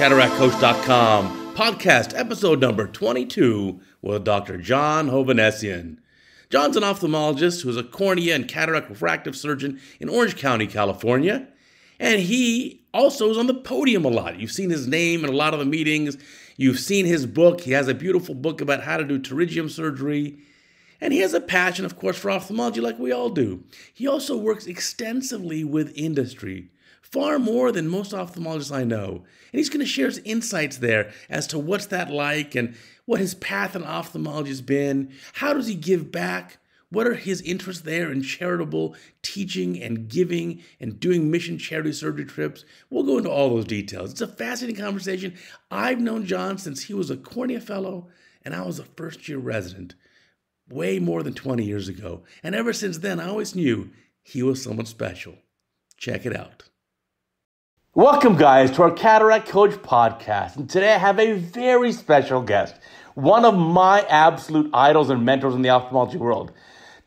CataractCoach.com, podcast episode number 22 with Dr. John Hovanesian. John's an ophthalmologist who is a cornea and cataract refractive surgeon in Orange County, California. And he also is on the podium a lot. You've seen his name in a lot of the meetings. You've seen his book. He has a beautiful book about how to do pterygium surgery. And he has a passion, of course, for ophthalmology like we all do. He also works extensively with industry far more than most ophthalmologists I know. And he's going to share his insights there as to what's that like and what his path in ophthalmology has been. How does he give back? What are his interests there in charitable teaching and giving and doing mission charity surgery trips? We'll go into all those details. It's a fascinating conversation. I've known John since he was a cornea fellow and I was a first year resident way more than 20 years ago. And ever since then, I always knew he was someone special. Check it out. Welcome, guys, to our Cataract Coach podcast. And today I have a very special guest, one of my absolute idols and mentors in the ophthalmology world.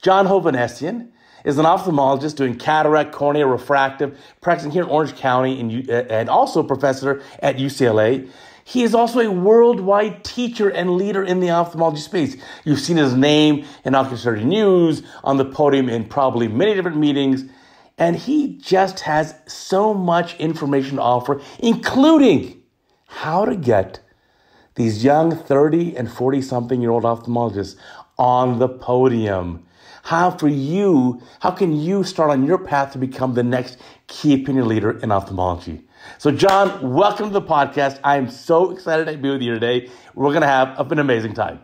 John Hovanesian is an ophthalmologist doing cataract, cornea, refractive, practicing here in Orange County and, eh, and also a professor at UCLA. He is also a worldwide teacher and leader in the ophthalmology space. You've seen his name in Ocular Surgery News, on the podium in probably many different meetings and he just has so much information to offer, including how to get these young 30 and 40 something year old ophthalmologists on the podium. How for you, how can you start on your path to become the next key opinion leader in ophthalmology? So, John, welcome to the podcast. I'm so excited to be with you today. We're going to have an amazing time.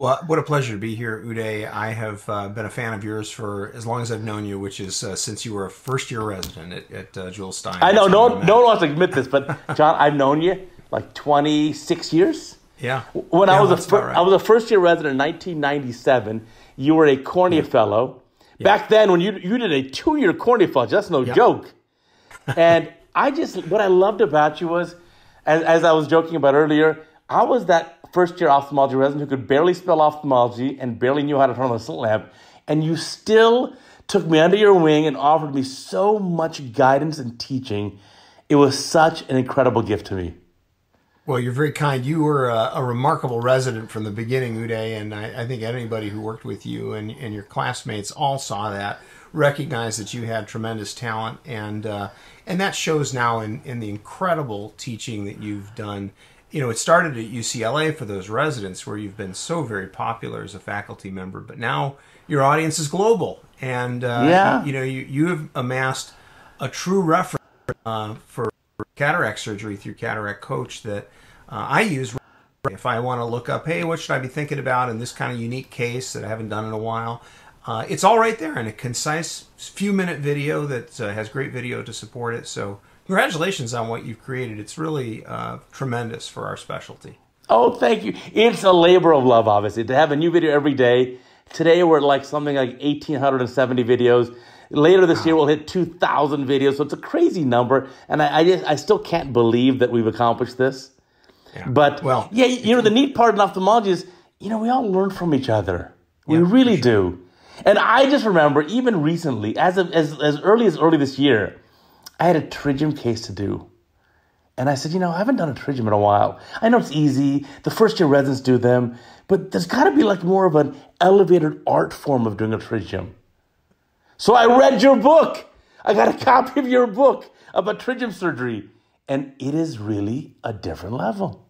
Well, what a pleasure to be here, Uday. I have uh, been a fan of yours for as long as I've known you, which is uh, since you were a first year resident at, at uh, Jules Stein. I know no, no one wants to admit this, but John, I've known you like 26 years. Yeah. When yeah, I was a fir- right. I was a first year resident in 1997. You were a cornea yeah. fellow. Yeah. Back then, when you you did a two year cornea fellow, that's no joke. and I just what I loved about you was, as, as I was joking about earlier, I was that first year ophthalmology resident who could barely spell ophthalmology and barely knew how to turn on a slit lamp, and you still took me under your wing and offered me so much guidance and teaching. It was such an incredible gift to me. Well, you're very kind. You were a, a remarkable resident from the beginning, Uday, and I, I, think anybody who worked with you and, and your classmates all saw that, recognized that you had tremendous talent, and uh, and that shows now in, in the incredible teaching that you've done you know, it started at UCLA for those residents where you've been so very popular as a faculty member, but now your audience is global. And, uh, yeah. you know, you, you have amassed a true reference uh, for cataract surgery through Cataract Coach that uh, I use if I want to look up, hey, what should I be thinking about in this kind of unique case that I haven't done in a while. Uh, it's all right there in a concise few minute video that uh, has great video to support it. So congratulations on what you've created. It's really uh, tremendous for our specialty. Oh, thank you. It's a labor of love, obviously, to have a new video every day. Today we're at like something like 1,870 videos. Later this wow. year we'll hit 2,000 videos. So it's a crazy number, and I, I just I still can't believe that we've accomplished this. Yeah. But well, yeah, you know the neat part in ophthalmology is you know we all learn from each other. We yeah, really sure. do. And I just remember even recently, as of, as as early as early this year, I had a pterygium case to do. And I said, you know, I haven't done a pterygium in a while. I know it's easy. The first year residents do them, but there's got to be like more of an elevated art form of doing a pterygium. So I read your book. I got a copy of your book about pterygium surgery, and it is really a different level.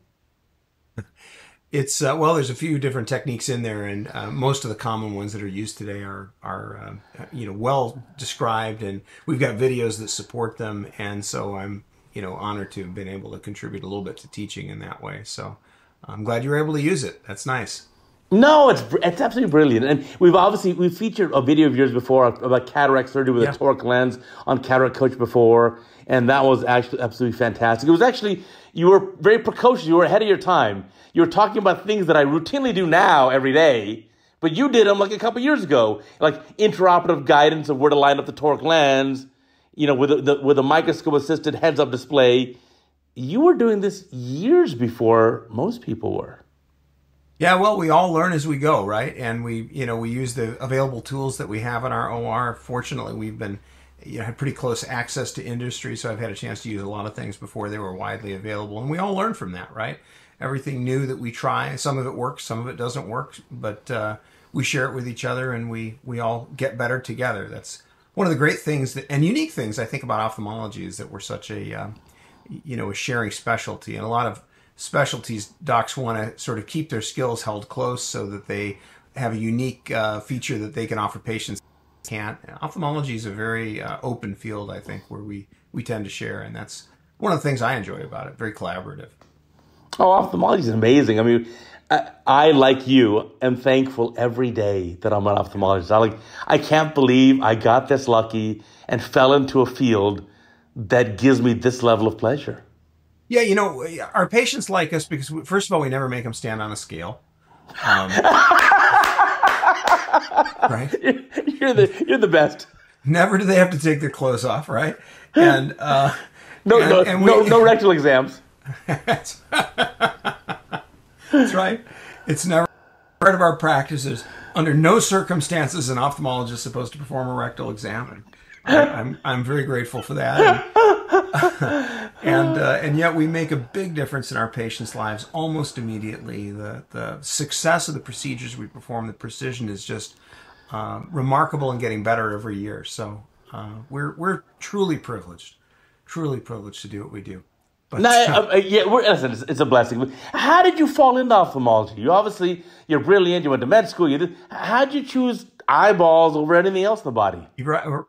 It's uh, well, there's a few different techniques in there, and uh, most of the common ones that are used today are are uh, you know well described, and we've got videos that support them, and so I'm you know honored to have been able to contribute a little bit to teaching in that way. So I'm glad you were able to use it. That's nice. No, it's it's absolutely brilliant, and we've obviously we've featured a video of yours before about cataract surgery with yeah. a toric lens on Cataract Coach before, and that was actually absolutely fantastic. It was actually you were very precocious. You were ahead of your time. You were talking about things that I routinely do now every day, but you did them like a couple years ago, like intraoperative guidance of where to line up the toric lens, you know, with a, the, with a microscope assisted heads up display. You were doing this years before most people were. Yeah, well, we all learn as we go, right? And we, you know, we use the available tools that we have in our OR. Fortunately, we've been you know, had pretty close access to industry, so I've had a chance to use a lot of things before they were widely available, and we all learn from that, right? Everything new that we try, some of it works, some of it doesn't work, but uh, we share it with each other, and we we all get better together. That's one of the great things that, and unique things I think about ophthalmology is that we're such a uh, you know a sharing specialty, and a lot of specialties docs want to sort of keep their skills held close so that they have a unique uh, feature that they can offer patients can't. Ophthalmology is a very uh, open field, I think, where we, we tend to share, and that's one of the things I enjoy about it. Very collaborative. Oh, ophthalmology is amazing. I mean, I, I, like you am thankful every day that I'm an ophthalmologist. I like I can't believe I got this lucky and fell into a field that gives me this level of pleasure. Yeah, you know, our patients like us because first of all, we never make them stand on a scale. Um, right? You're the you're the best. Never do they have to take their clothes off, right? And uh, no, and, no, and we, no, no rectal exams. that's, that's right. It's never part of our practices. Under no circumstances an ophthalmologist is supposed to perform a rectal exam. And I, I'm I'm very grateful for that. And, and uh, and yet we make a big difference in our patients' lives almost immediately. The the success of the procedures we perform, the precision is just uh, remarkable and getting better every year. So uh, we're we're truly privileged, truly privileged to do what we do. But, no, uh, uh, yeah, listen, it's, it's, a blessing. How did you fall into ophthalmology? You obviously you're brilliant. You went to med school. You did. How did you choose eyeballs over anything else in the body?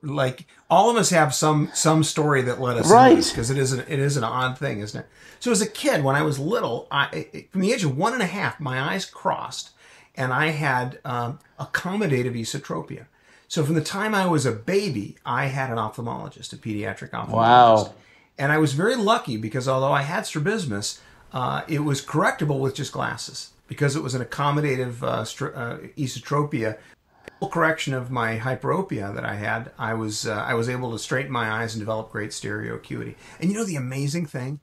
Like all of us have some some story that led us right because it is an, it is an odd thing, isn't it? So as a kid, when I was little, I from the age of one and a half, my eyes crossed and I had um, accommodative esotropia. So from the time I was a baby, I had an ophthalmologist, a pediatric ophthalmologist. Wow. And I was very lucky because although I had strabismus, uh, it was correctable with just glasses because it was an accommodative uh, uh, esotropia. Correction of my hyperopia that I had, I was uh, I was able to straighten my eyes and develop great stereo acuity. And you know the amazing thing,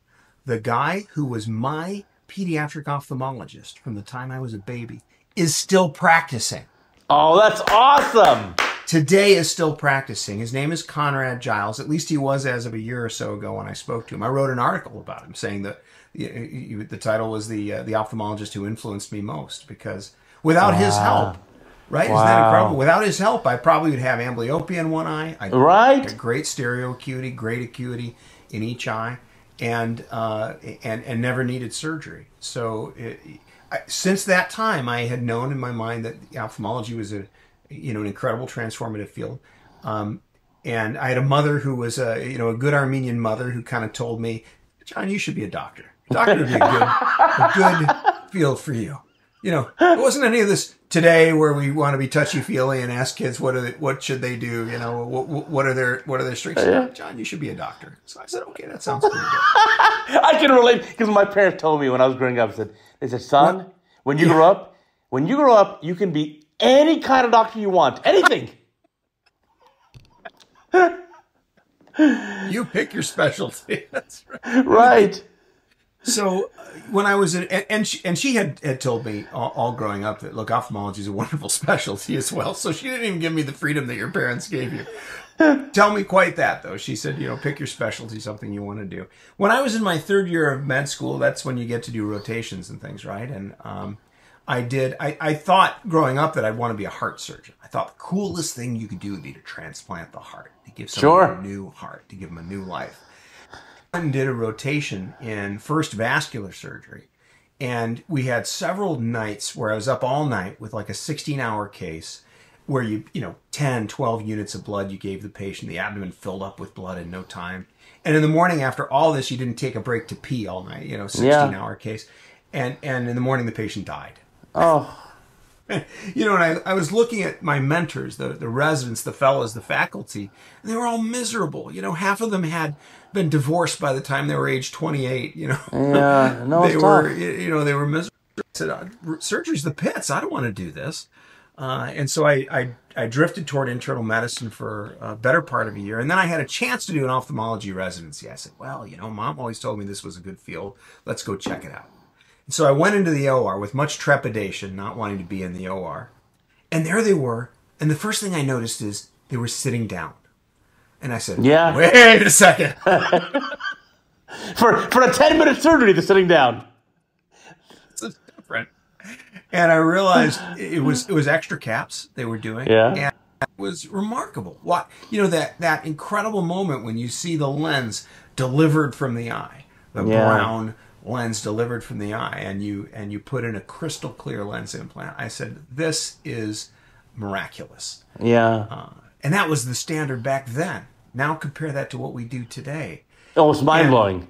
the guy who was my pediatric ophthalmologist from the time I was a baby is still practicing. Oh, that's awesome. Today is still practicing. His name is Conrad Giles. At least he was as of a year or so ago when I spoke to him. I wrote an article about him saying that the title was the uh, the ophthalmologist who influenced me most because without wow. his help, right? Wow. Isn't that incredible? Without his help, I probably would have amblyopia in one eye. I right. Great stereo acuity, great acuity in each eye, and uh, and and never needed surgery. So it, I, since that time, I had known in my mind that ophthalmology was a, you know, an incredible transformative field. Um, and I had a mother who was a, you know, a good Armenian mother who kind of told me, John, you should be a doctor. Doctor would be a good, a good field for you. You know, it wasn't any of this today where we want to be touchy feely and ask kids what are they, what should they do? You know, what, what are their what are their strengths? Yeah. John, you should be a doctor. So I said, okay, that sounds pretty good. I can relate because my parents told me when I was growing up, said they said, son, what? when you yeah. grow up, when you grow up, you can be any kind of doctor you want, anything. you pick your specialty. That's right. Right so uh, when I was in, and, and she, and she had, had told me all, all, growing up that look, ophthalmology is a wonderful specialty as well. So she didn't even give me the freedom that your parents gave you. Tell me quite that though. She said, you know, pick your specialty, something you want to do. When I was in my third year of med school, that's when you get to do rotations and things, right? And um, I did. I, I thought growing up that I'd want to be a heart surgeon. I thought the coolest thing you could do would be to transplant the heart, to give someone sure. a new heart, to give them a new life and did a rotation in first vascular surgery. And we had several nights where I was up all night with like a 16 hour case where you, you know, 10, 12 units of blood you gave the patient. The abdomen filled up with blood in no time. And in the morning after all this, you didn't take a break to pee all night, you know, 16 yeah. hour case. And, and in the morning, the patient died. Oh. you know, and I, I was looking at my mentors, the, the residents, the fellows, the faculty, and they were all miserable. You know, half of them had been divorced by the time they were age 28, you know. Yeah, no, they were, tough. you know, they were miserable. I said, uh, surgery's the pits. I don't want to do this. Uh, and so I, I, I, drifted toward internal medicine for a better part of a year. And then I had a chance to do an ophthalmology residency. I said, well, you know, mom always told me this was a good field. Let's go check it out. And so I went into the OR with much trepidation, not wanting to be in the OR. And there they were. And the first thing I noticed is they were sitting down. And I said, Yeah. wait a second. For for a ten minute surgery, they're sitting down. This is different. And I realized it was it was extra caps they were doing. Yeah. And it was remarkable. What you know that that incredible moment when you see the lens delivered from the eye, the Yeah. brown lens delivered from the eye, and you and you put in a crystal clear lens implant. I said, this is miraculous. Yeah. Uh, And that was the standard back then. Now compare that to what we do today. oh, it's mind blowing.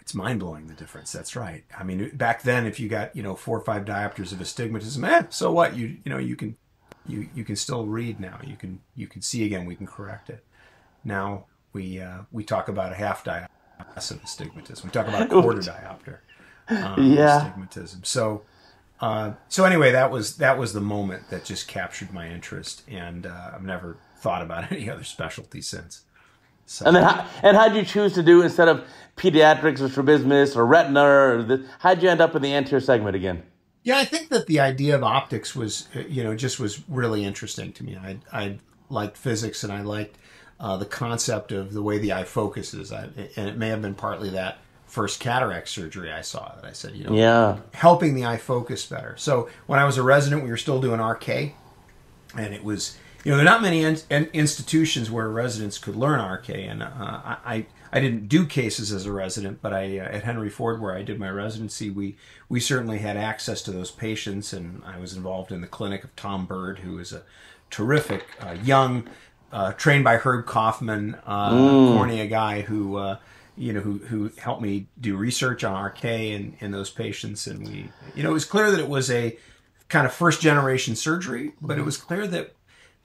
It's mind blowing the difference. That's right. I mean, back then, if you got you know four or five diopters of astigmatism, eh, so what? You you know you can you you can still read now. You can you can see again. We can correct it. Now we uh, we talk about a half diopter of astigmatism. We talk about a quarter diopter um, Yeah. astigmatism. So. Uh, so anyway, that was that was the moment that just captured my interest, and uh, I've never thought about any other specialty since. So, And then, how, and how'd you choose to do instead of pediatrics or strabismus or retina? Or the, how'd you end up in the anterior segment again? Yeah, I think that the idea of optics was, uh, you know, just was really interesting to me. I I liked physics and I liked uh, the concept of the way the eye focuses. I, and it may have been partly that first cataract surgery I saw that I said, you know, Yeah. helping the eye focus better. So when I was a resident, we were still doing RK, and it was you know there are not many in, in- institutions where residents could learn RK, and uh, I, I didn't do cases as a resident, but I uh, at Henry Ford where I did my residency, we we certainly had access to those patients, and I was involved in the clinic of Tom Bird, who is a terrific uh, young. Uh, trained by Herb Kaufman, uh, cornea guy who uh, you know, who who helped me do research on RK and, in those patients, and we, you know, it was clear that it was a kind of first generation surgery, but it was clear that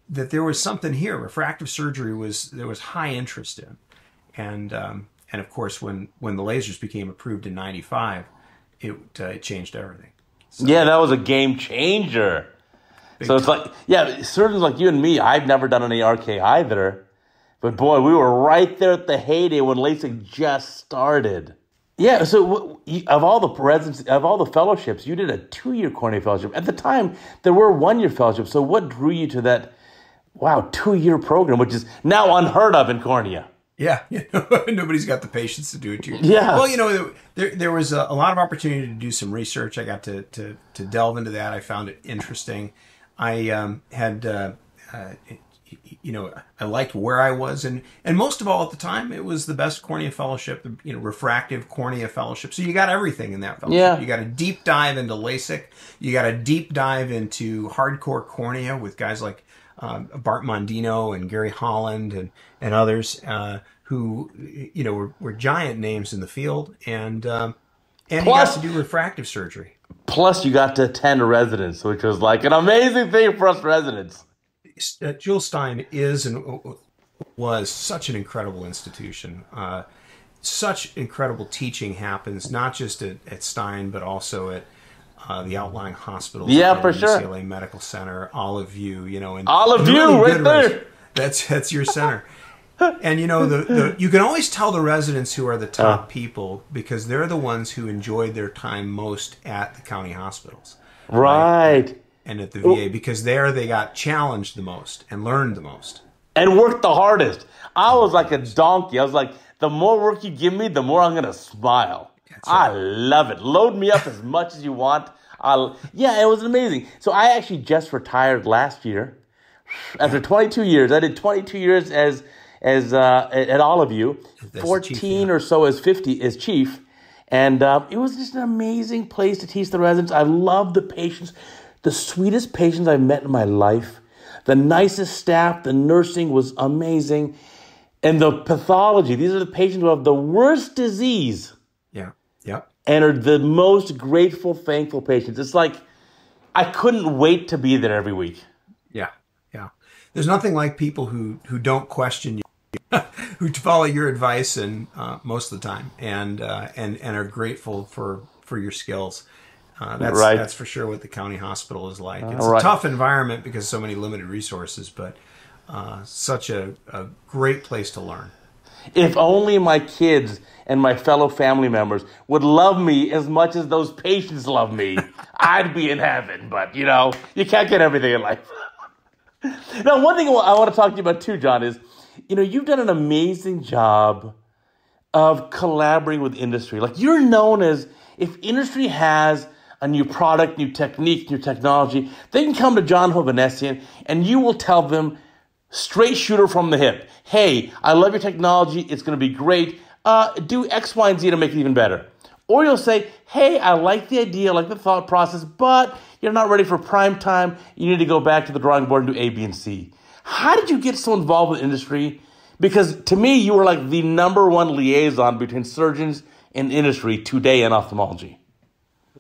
that there was something here. Refractive surgery was there was high interest in, and um, and of course when when the lasers became approved in '95, it uh, it changed everything. Yeah, that was a game changer. So it's like, yeah, surgeons like you and me, I've never done any RK either. But boy, we were right there at the heyday when LASIK just started. Yeah, so of all the residency, of all the fellowships, you did a two-year cornea fellowship. At the time, there were one-year fellowships. So what drew you to that, wow, two-year program, which is now unheard of in cornea? Yeah, you know, nobody's got the patience to do it. Yeah. Well, you know, there there was a, a lot of opportunity to do some research. I got to to to delve into that. I found it interesting. I um, had. Uh, uh, you know, I liked where I was, and and most of all at the time, it was the best cornea fellowship, you know, refractive cornea fellowship. So you got everything in that fellowship. Yeah. You got a deep dive into LASIK. You got a deep dive into hardcore cornea with guys like um, Bart Mondino and Gary Holland and and others uh, who you know were, were giant names in the field, and um, and Plus- you got to do refractive surgery. Plus, you got to attend a residence, which was like an amazing thing for us residents. Uh, Jules Stein is and was such an incredible institution. Uh, such incredible teaching happens not just at, at Stein but also at uh, the outlying hospitals. Yeah, for sure. UCLA Medical Center, Olive View you know, and and View, really right there. res- That's that's your center. And you know the, the you can always tell the residents who are the top Uh. people because they're the ones who enjoyed their time most at the county hospitals Right. And at the VA because there they got challenged the most and learned the most. and worked the hardest. I was like a donkey. I was like, the more work you give me, the more I'm gonna smile. I love it. Load me up as much as you want. I'll, yeah, it was amazing. So I actually just retired last year. After 22 years, I did 22 years as as uh, at, Olive View, the 14 chief, yeah. or so as 50 as chief, and uh, it was just an amazing place to teach the residents. I love the patients, the sweetest patients I've met in my life, the nicest staff. The nursing was amazing, and the pathology. These are the patients who have the worst disease Yeah. Yep. and are the most grateful, thankful patients. It's like I couldn't wait to be there every week. Yeah. Yeah. There's nothing like people who who don't question you, who follow your advice and uh, most of the time, and uh, and and are grateful for for your skills. Uh, that's Right. that's for sure what the county hospital is like. It's right. a tough environment because so many limited resources, but uh, such a, a great place to learn. If only my kids and my fellow family members would love me as much as those patients love me, I'd be in heaven. But, you know, you can't get everything in life. now, one thing I want to talk to you about too, John, is you know, you've done an amazing job of collaborating with industry. Like you're known as if industry has a new product, new technique, new technology, they can come to John Hovanesian and you will tell them straight shooter from the hip. Hey, I love your technology. It's going to be great. Uh, do X, Y, and Z to make it even better. Or you'll say, hey, I like the idea, I like the thought process, but you're not ready for prime time. You need to go back to the drawing board and do A, B, and C. How did you get so involved with industry? Because to me, you were like the number one liaison between surgeons and industry today in ophthalmology.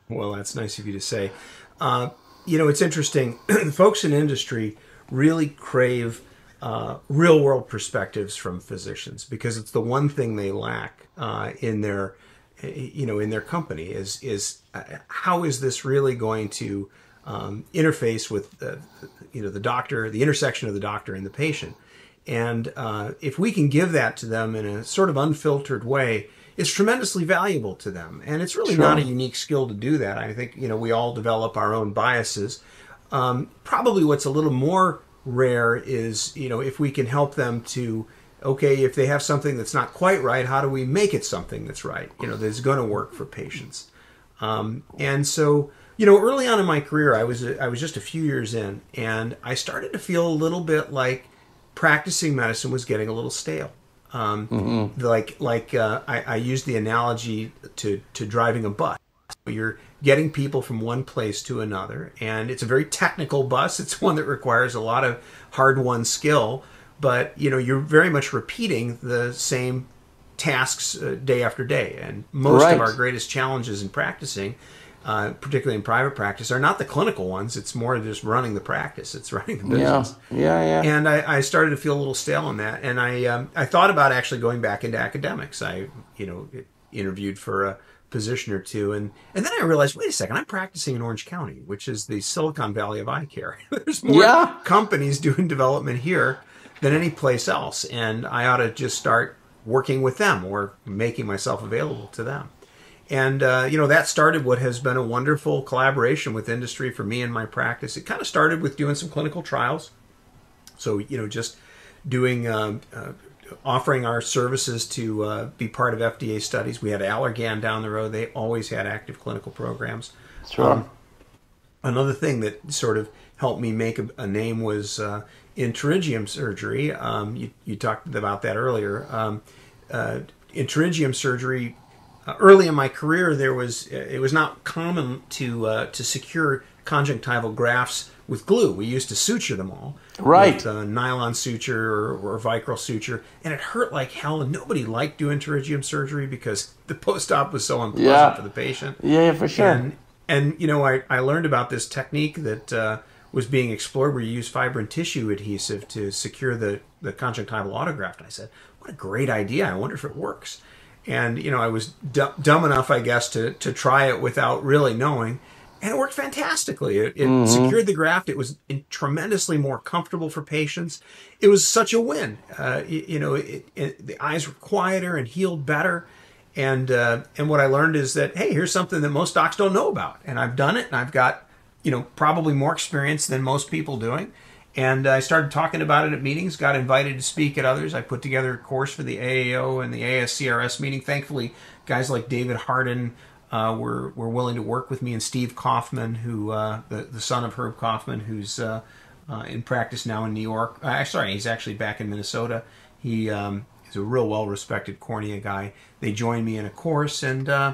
Well, that's nice of you to say. Uh, you know, it's interesting. folks in industry really crave uh, real world perspectives from physicians because it's the one thing they lack uh, in their you know in their company is is uh, how is this really going to um, interface with uh, you know the doctor the intersection of the doctor and the patient and uh, if we can give that to them in a sort of unfiltered way it's tremendously valuable to them and it's really sure. not a unique skill to do that i think you know we all develop our own biases um, probably what's a little more rare is you know if we can help them to okay, if they have something that's not quite right, how do we make it something that's right? You know, that's going to work for patients. Um, and so, you know, early on in my career, I was I was just a few years in, and I started to feel a little bit like practicing medicine was getting a little stale. Um, mm-hmm. Like like uh, I, I use the analogy to to driving a bus. You're getting people from one place to another, and it's a very technical bus. It's one that requires a lot of hard-won skill but you know you're very much repeating the same tasks uh, day after day and most right. of our greatest challenges in practicing uh, particularly in private practice are not the clinical ones it's more just running the practice it's running the business yeah yeah, yeah. and I, I, started to feel a little stale on that and i um, i thought about actually going back into academics i you know interviewed for a position or two and and then i realized wait a second i'm practicing in orange county which is the silicon valley of eye care there's more yeah. companies doing development here than any place else. And I ought to just start working with them or making myself available to them. And, uh, you know, that started what has been a wonderful collaboration with industry for me and my practice. It kind of started with doing some clinical trials. So, you know, just doing, um, uh, offering our services to uh, be part of FDA studies. We had Allergan down the road. They always had active clinical programs. Sure. Um, another thing that sort of helped me make a, a name was uh, in pterygium surgery. Um, you, you, talked about that earlier. Um, uh, in pterygium surgery, uh, early in my career, there was it was not common to uh, to secure conjunctival grafts with glue. We used to suture them all, right? With, uh, nylon suture or, or Vicryl suture, and it hurt like hell. And nobody liked doing pterygium surgery because the post-op was so unpleasant yeah. for the patient. Yeah, for sure. And, and you know, I, I learned about this technique that uh, was being explored where you use fibrin tissue adhesive to secure the, the conjunctival autograft. And I said, what a great idea. I wonder if it works. And, you know, I was d- dumb enough, I guess, to, to try it without really knowing. And it worked fantastically. It, it mm-hmm. secured the graft. It was tremendously more comfortable for patients. It was such a win. Uh, you, you, know, it, it, the eyes were quieter and healed better. And uh, and what I learned is that hey, here's something that most docs don't know about, and I've done it, and I've got you know, probably more experience than most people doing. And I started talking about it at meetings, got invited to speak at others. I put together a course for the AAO and the ASCRS meeting. Thankfully, guys like David Hardten uh, were, were willing to work with me, and Steve Kaufman, who uh, the, the son of Herb Kaufman, who's uh, uh in practice now in New York. Uh, sorry, he's actually back in Minnesota. He um, is a real well respected cornea guy. They joined me in a course, and uh,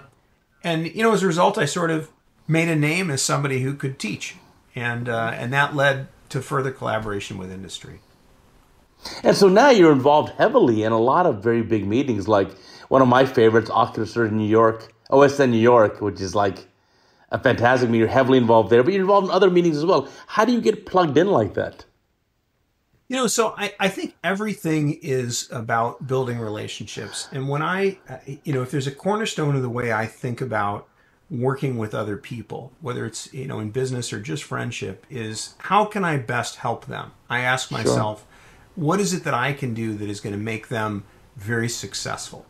and you know, as a result, I sort of made a name as somebody who could teach, and and that led to further collaboration with industry. And so now you're involved heavily in a lot of very big meetings, like one of my favorites, Ocular Surgeon New York, OSN New York, which is like a fantastic meeting. You're heavily involved there, but you're involved in other meetings as well. How do you get plugged in like that? You know, so I, I think everything is about building relationships. And when I, uh, you know, if there's a cornerstone of the way I think about working with other people, whether it's you know in business or just friendship, is how can I best help them? I ask myself, sure. what is it that I can do that is going to make them very successful,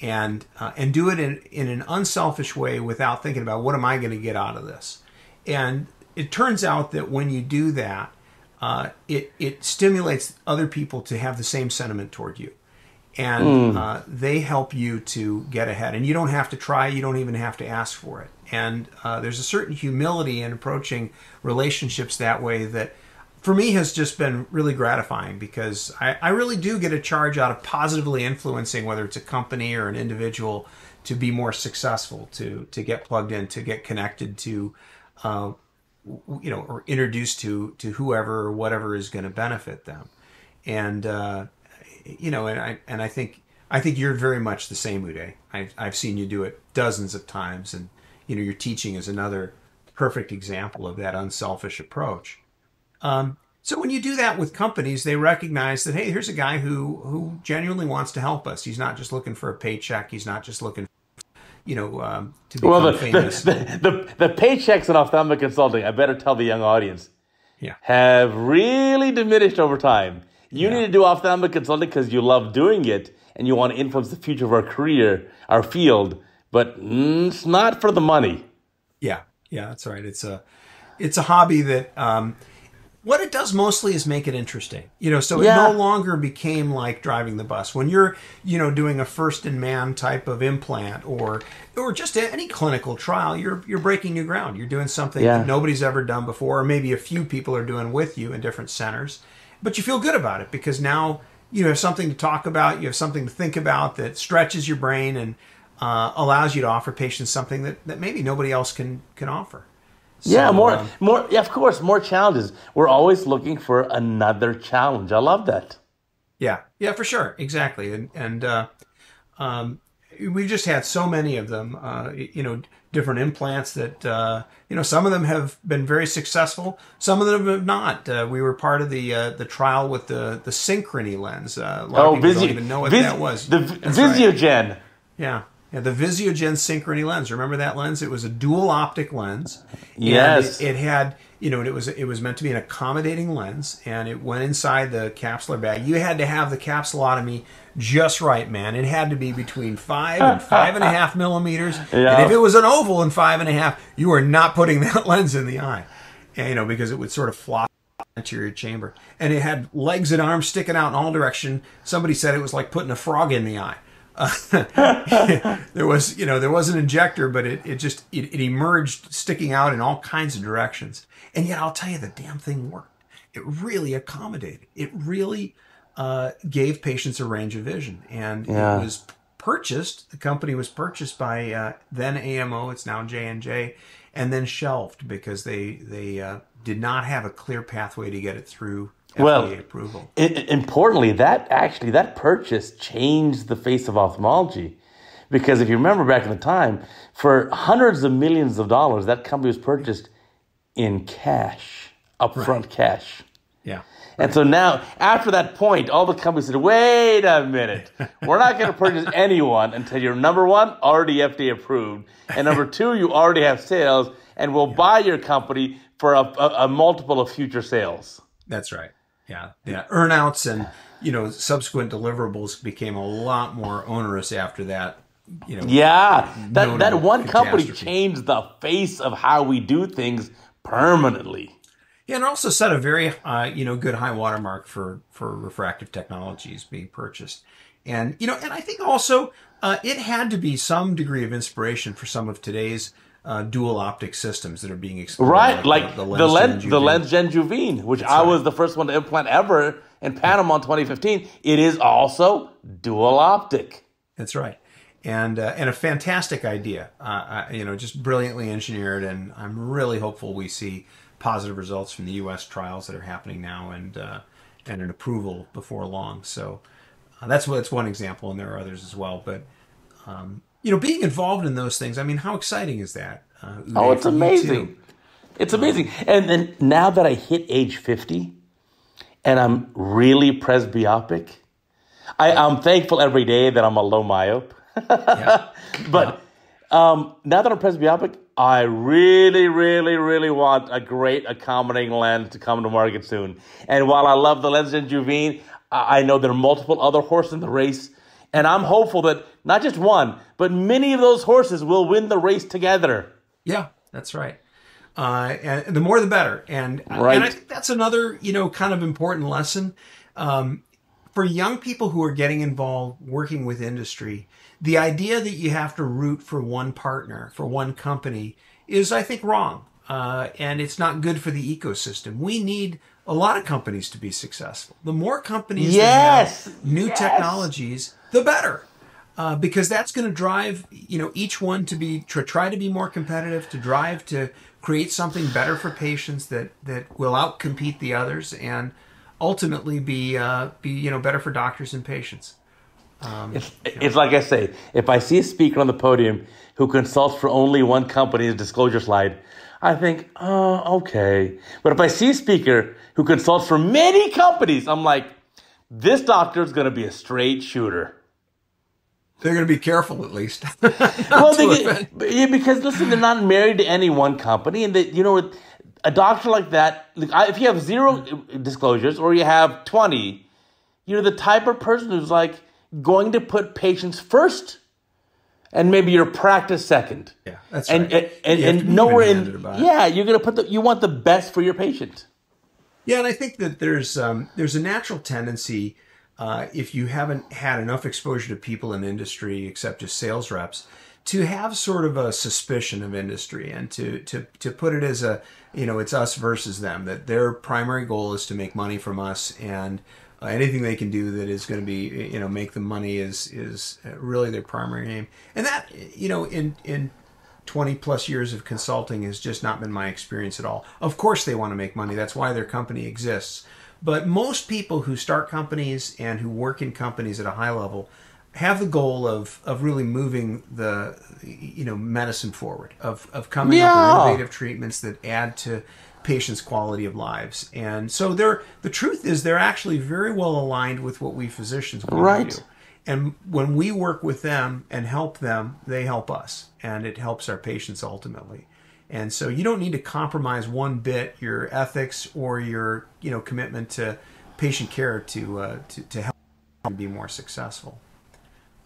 and uh, and do it in in an unselfish way without thinking about what am I going to get out of this. And it turns out that when you do that, uh, it it stimulates other people to have the same sentiment toward you, and uh, they help you to get ahead. And you don't have to try; you don't even have to ask for it. And uh, there's a certain humility in approaching relationships that way that, for me, has just been really gratifying because I, I really do get a charge out of positively influencing whether it's a company or an individual to be more successful, to to get plugged in, to get connected to. Uh, you know, or introduced to to whoever or whatever is going to benefit them, and uh, you know, and I and I think I think you're very much the same, Uday. I've I've seen you do it dozens of times, and you know, your teaching is another perfect example of that unselfish approach. Um, so when you do that with companies, they recognize that hey, here's a guy who who genuinely wants to help us. He's not just looking for a paycheck. He's not just looking you know, um, to become well, the, famous. The, the, the, the paychecks in ophthalmic consulting, I better tell the young audience, yeah. have really diminished over time. You Yeah. need to do off the number consulting because you love doing it and you want to influence the future of our career, our field, but mm, it's not for the money. Yeah, yeah, that's right. It's a it's a hobby that um, what it does mostly is make it interesting. You know, so it no longer became like driving the bus. When you're, you know, doing a first in man type of implant or or just any clinical trial, you're you're breaking new ground. You're doing something Yeah. that nobody's ever done before, or maybe a few people are doing with you in different centers. But you feel good about it because now you have something to talk about, you have something to think about that stretches your brain and uh, allows you to offer patients something that, that maybe nobody else can can offer. yeah, more, um, more. Yeah, of course, more challenges. We're always looking for another challenge. I love that. Yeah, yeah, for sure, exactly, and and uh, um, we've just had so many of them. Uh, you know, different implants that uh, you know some of them have been very successful, some of them have not. Uh, we were part of the uh, the trial with the the Synchrony lens. Uh, a lot Oh, of people don't even know what Vis- that was. The right. Visiogen. Yeah. Yeah, the Visiogen Synchrony lens. Remember that lens? It was a dual optic lens. Yes. It, it had, you know, it was it was meant to be an accommodating lens, and it went inside the capsular bag. You had to have the capsulotomy just right, man. It had to be between five and five and a half millimeters. Yeah. And if it was an oval and five and a half, you were not putting that lens in the eye, and, you know, because it would sort of flop anterior chamber. And it had legs and arms sticking out in all direction. Somebody said it was like putting a frog in the eye. Uh, there was, you know, there was an injector, but it, it just it, it emerged sticking out in all kinds of directions. And yet, I'll tell you, the damn thing worked. It really accommodated. It really uh, gave patients a range of vision, and Yeah. it was purchased. The company was purchased by uh, then AMO. It's now J and J, and then shelved because they they uh, did not have a clear pathway to get it through FDA Well, approval. I- I- importantly, that actually that purchase changed the face of ophthalmology, because if you remember back in the time, for hundreds of millions of dollars, that company was purchased in cash, upfront cash. Yeah. And so now, after that point, all the companies said, "Wait a minute, we're not going to purchase anyone until you're number one, already FDA approved, and number two, you already have sales, and we'll buy your company for a, a, a multiple of future sales." That's right. Yeah, yeah. Earnouts and you know subsequent deliverables became a lot more onerous after that. You know, Yeah, that that one company changed the face of how we do things permanently. Yeah, and it also set a very uh, you know good high watermark for for refractive technologies being purchased, and you know, and I think also uh, it had to be some degree of inspiration for some of today's uh, dual optic systems that are being explored. Right, like the, lens, the LensGen Juvene, which I was the first one to implant ever in Panama in 2015. It is also dual optic. That's right, and uh, and a fantastic idea. Uh, uh, you know, just brilliantly engineered, and I'm really hopeful we see positive results from the U.S. trials that are happening now, and uh, and an approval before long. So uh, that's that's one example, and there are others as well. But um, you know, being involved in those things, I mean, how exciting is that? Uh, Oh, it's amazing. It's amazing. And then now that I hit age 50 and I'm really presbyopic, I, I'm thankful every day that I'm a low myope. Yeah. But um, now that I'm presbyopic, I really, really, really want a great accommodating lens to come to market soon. And while I love the LensGen Juvene, I I know there are multiple other horses in the race. And I'm hopeful that not just one, but many of those horses will win the race together. Yeah, that's right. Uh, and the more the better. And, Right. and I think that's another, you know, kind of important lesson. Um, for young people who are getting involved working with industry, the idea that you have to root for one partner, for one company, is, I think, wrong. Uh, and it's not good for the ecosystem. We need a lot of companies to be successful. The more companies Yes. that have new Yes. technologies, the better. Uh, because that's going to drive, you know, each one to be to try to be more competitive, to drive to create something better for patients that that will outcompete the others, and ultimately be uh, be you know better for doctors and patients. Um, it's, it's like I say, if I see a speaker on the podium who consults for only one company's disclosure slide, I think, oh, okay. But if I see a speaker who consults for many companies, I'm like, this doctor is going to be a straight shooter. They're going to be careful, at least. well, to they, offend. yeah, because listen, they're not married to any one company, and that you know, a doctor like that, like, I- if you have zero disclosures or you have twenty, you're the type of person who's like going to put patients first, and maybe your practice second. yeah, that's And right. and, and, You have to and nowhere in yeah, you're gonna put the you want the best for your patient. Yeah, and I think that there's um, there's a natural tendency uh, if you haven't had enough exposure to people in industry, except just sales reps, to have sort of a suspicion of industry and to to to put it as a you know it's us versus them that their primary goal is to make money from us and uh, anything they can do that is going to be you know make them money is is really their primary aim and that you know in in 20 plus years of consulting has just not been my experience at all. Of course, they want to make money. That's why their company exists. But most people who start companies and who work in companies at a high level have the goal of, of really moving the you know medicine forward of, of coming up with innovative treatments that add to patients' quality of lives. And so they're the truth is they're actually very well aligned with what we physicians want Right. to do. And when we work with them and help them, they help us, and it helps our patients ultimately. And so you don't need to compromise one bit your ethics or your you know commitment to patient care to uh, to, to help them be more successful.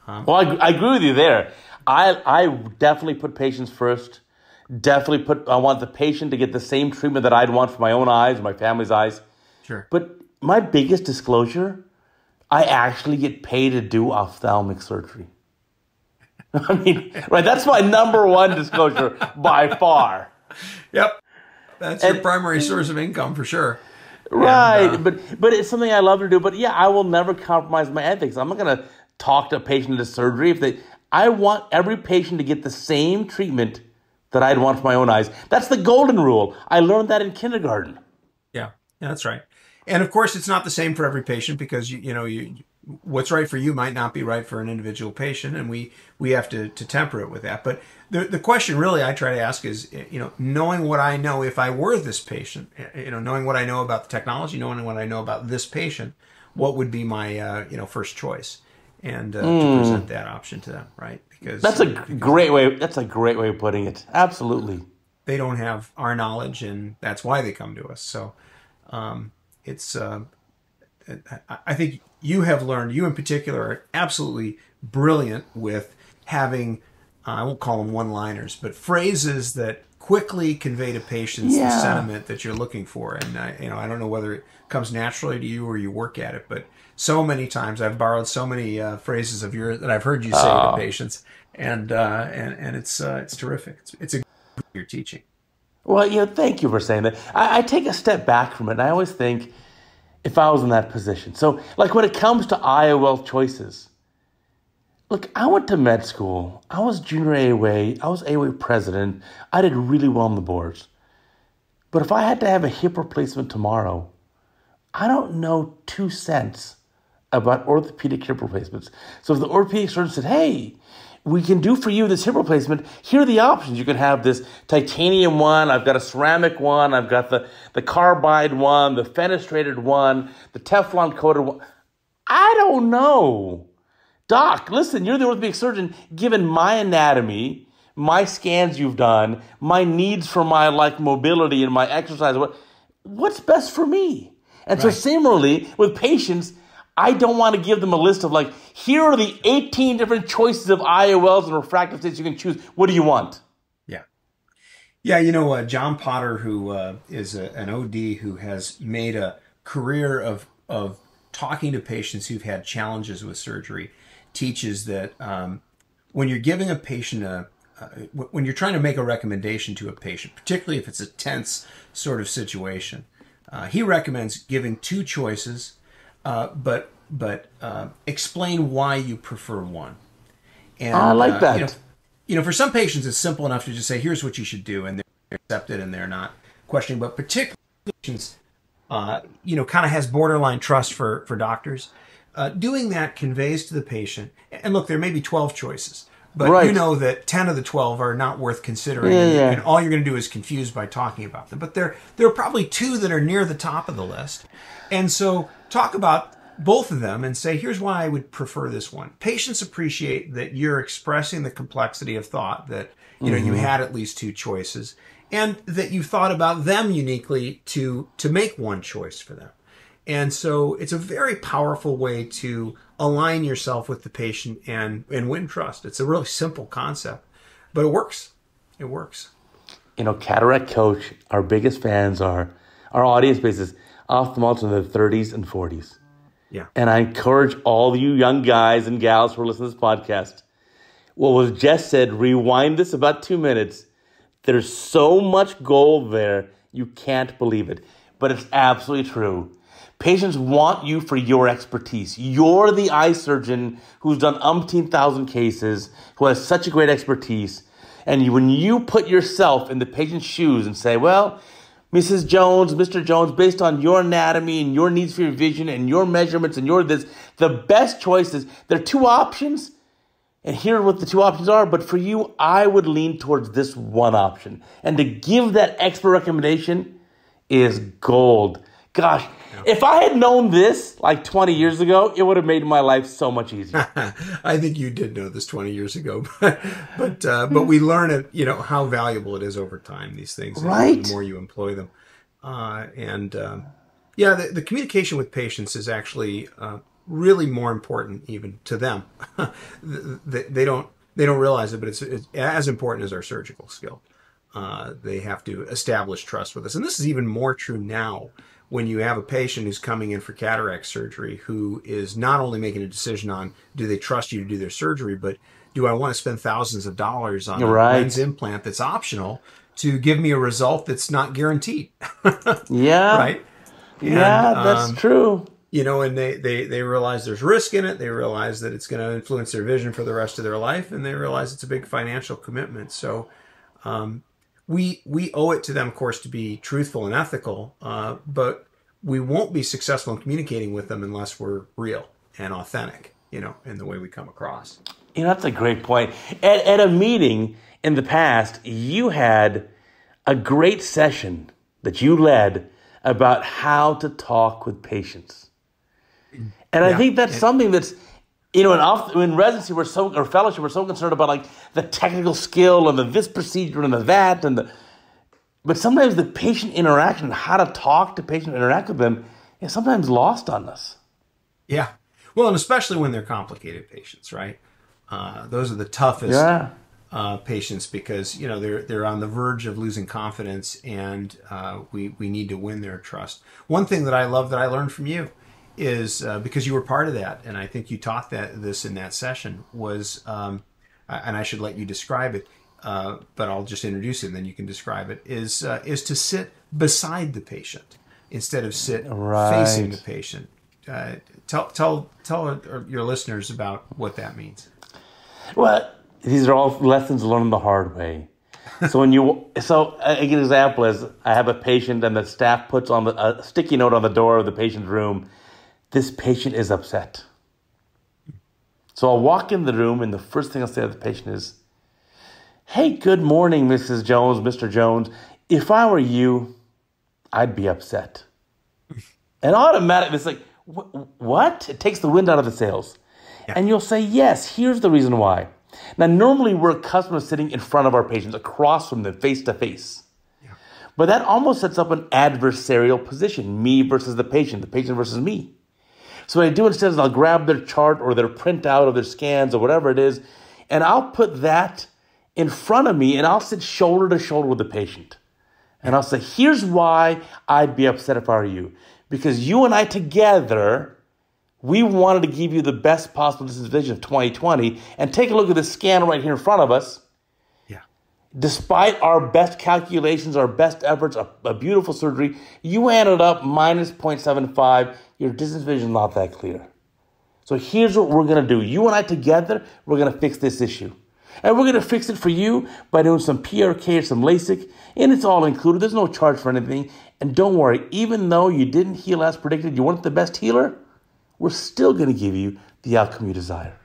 Well, I, I agree with you there. I I definitely put patients first. Definitely put. I want the patient to get the same treatment that I'd want for my own eyes, my family's eyes. Sure. But my biggest disclosure, I actually get paid to do ophthalmic surgery. I mean, right? That's my number one disclosure by far. Yep. That's your primary source of income for sure. Right, uh, but but it's something I love to do. But yeah, I will never compromise my ethics. I'm not gonna talk to a patient into surgery if they. I want every patient to get the same treatment that I'd want for my own eyes. That's the golden rule. I learned that in kindergarten. Yeah, yeah, that's right. And of course, it's not the same for every patient because you you know you what's right for you might not be right for an individual patient, and we we have to to temper it with that. But the the question really I try to ask is you know knowing what I know if I were this patient, you know knowing what I know about the technology, knowing what I know about this patient, what would be my uh, you know first choice, and uh, to present that option to them, right? Because That's a great way. That's a great way of putting it. Absolutely. they don't have our knowledge, and that's why they come to us. So um, it's uh, I- I think you have learned. You in particular are absolutely brilliant with having uh, I won't call them one-liners, but phrases that quickly convey to patients the sentiment that you're looking for. And I, you know, I don't know whether it comes naturally to you or you work at it, but so many times I've borrowed so many uh, phrases of yours that I've heard you say to patients, and uh, and and it's uh, it's terrific. It's it's a you're teaching. Well, you know, thank you for saying that. I, I take a step back from it, and I always think if I was in that position. So, like when it comes to IOL choices, look, I went to med school. I was junior AOA. I was AOA president. I did really well on the boards. But if I had to have a hip replacement tomorrow, I don't know two cents about orthopedic hip replacements. So if the orthopedic surgeon said, hey, we can do for you this hip replacement, here are the options. You can have this titanium one, I've got a ceramic one, I've got the, the carbide one, the fenestrated one, the Teflon coated one. I don't know. Doc, listen, you're the orthopedic surgeon. Given my anatomy, my scans you've done, my needs for my like mobility and my exercise, what what's best for me? And so similarly with patients, I don't want to give them a list of like, here are the 18 different choices of IOLs and refractive states you can choose. What do you want? Yeah. Yeah, you know, uh, John Potter, who uh, is a, an OD who has made a career of of talking to patients who've had challenges with surgery, teaches that um, when you're giving a patient a uh, when you're trying to make a recommendation to a patient, particularly if it's a tense sort of situation, uh, he recommends giving two choices, uh, but but uh, explain why you prefer one. And, I like that. Uh, you know, you know, for some patients, it's simple enough to just say, "Here's what you should do," and they're accepted and they're not questioning. But particularly patients, uh, you know, kind of has borderline trust for for doctors. doing that conveys to the patient, and look, there may be twelve choices but right. you know that 10 of the 12 are not worth considering yeah, and, yeah. and all you're going to do is confuse by talking about them but there there are probably two that are near the top of the list and so talk about both of them and say here's why i would prefer this one patients appreciate that you're expressing the complexity of thought that you know mm-hmm. you had at least two choices and that you thought about them uniquely to to make one choice for them and so it's a very powerful way to align yourself with the patient and, and win trust. It's a really simple concept, but it works. It works. You know, Cataract Coach, our biggest fans are our audience base is ophthalmologists in their 30s and 40s. Yeah. And I encourage all you young guys and gals who are listening to this podcast, what was just said, rewind this about two minutes. There's so much gold there, you can't believe it. But it's absolutely true. Patients want you for your expertise. You're the eye surgeon who's done umpteen thousand cases, who has such a great expertise. And you, when you put yourself in the patient's shoes and say, well, Mrs. Jones, Mr. Jones, based on your anatomy and your needs for your vision and your measurements and your this, the best choice is there are two options. And here are what the two options are. But for you, I would lean towards this one option. And to give that expert recommendation is gold. Gosh, if I had known this like 20 years ago, it would have made my life so much easier. I think you did know this 20 years ago, but but, uh, but we learn it, you know, how valuable it is over time. These things, right? The more you employ them, uh, and um, yeah, the, the, communication with patients is actually uh, really more important even to them. they, they, don't they don't realize it, but it's, it's as important as our surgical skill. Uh, they have to establish trust with us, and this is even more true now when you have a patient who's coming in for cataract surgery who is not only making a decision on do they trust you to do their surgery, but do I want to spend thousands of dollars on right. a lens implant that's optional to give me a result that's not guaranteed? yeah. Right? And, yeah, that's um, true. You know, and they, they, they realize there's risk in it. They realize that it's going to influence their vision for the rest of their life, and they realize it's a big financial commitment. So, um, we we owe it to them, of course, to be truthful and ethical. Uh, but we won't be successful in communicating with them unless we're real and authentic, you know, in the way we come across. You know, that's a great point. At, at a meeting in the past, you had a great session that you led about how to talk with patients. And I think that's something that's you know, in, residency, we're so or fellowship, we're so concerned about like the technical skill and the this procedure and the that and the. But sometimes the patient interaction, how to talk to patient, interact with them, is sometimes lost on us. Yeah, well, and especially when they're complicated patients, right? Uh, those are the toughest yeah. uh, patients because you know they're they're on the verge of losing confidence, and uh, we we need to win their trust. One thing that I love that I learned from you is uh, because you were part of that, and I think you taught that this in that session was, um, and I should let you describe it, uh, but I'll just introduce it, and then you can describe it. Is uh, is to sit beside the patient instead of sit right. facing the patient. Uh, tell tell tell your listeners about what that means. Well, these are all lessons learned the hard way. so when you so a good example is I have a patient and the staff puts on the, a sticky note on the door of the patient's room this patient is upset. So I'll walk in the room, and the first thing I'll say to the patient is, Hey, good morning, Mrs. Jones, Mr. Jones. If I were you, I'd be upset. and automatically, it's like, What? It takes the wind out of the sails. Yeah. And you'll say, Yes, here's the reason why. Now, normally we're accustomed to sitting in front of our patients, across from them, face to face. But that almost sets up an adversarial position me versus the patient, the patient versus me. So what I do instead is I'll grab their chart or their printout or their scans or whatever it is, and I'll put that in front of me and I'll sit shoulder to shoulder with the patient. And I'll say, here's why I'd be upset if I were you. Because you and I together, we wanted to give you the best possible distance vision of 2020. And take a look at the scan right here in front of us. Yeah. Despite our best calculations, our best efforts, a, a beautiful surgery, you ended up minus 0.75. Your distance vision is not that clear. So here's what we're going to do. You and I together, we're going to fix this issue. And we're going to fix it for you by doing some PRK or some LASIK. And it's all included. There's no charge for anything. And don't worry, even though you didn't heal as predicted, you weren't the best healer, we're still going to give you the outcome you desire.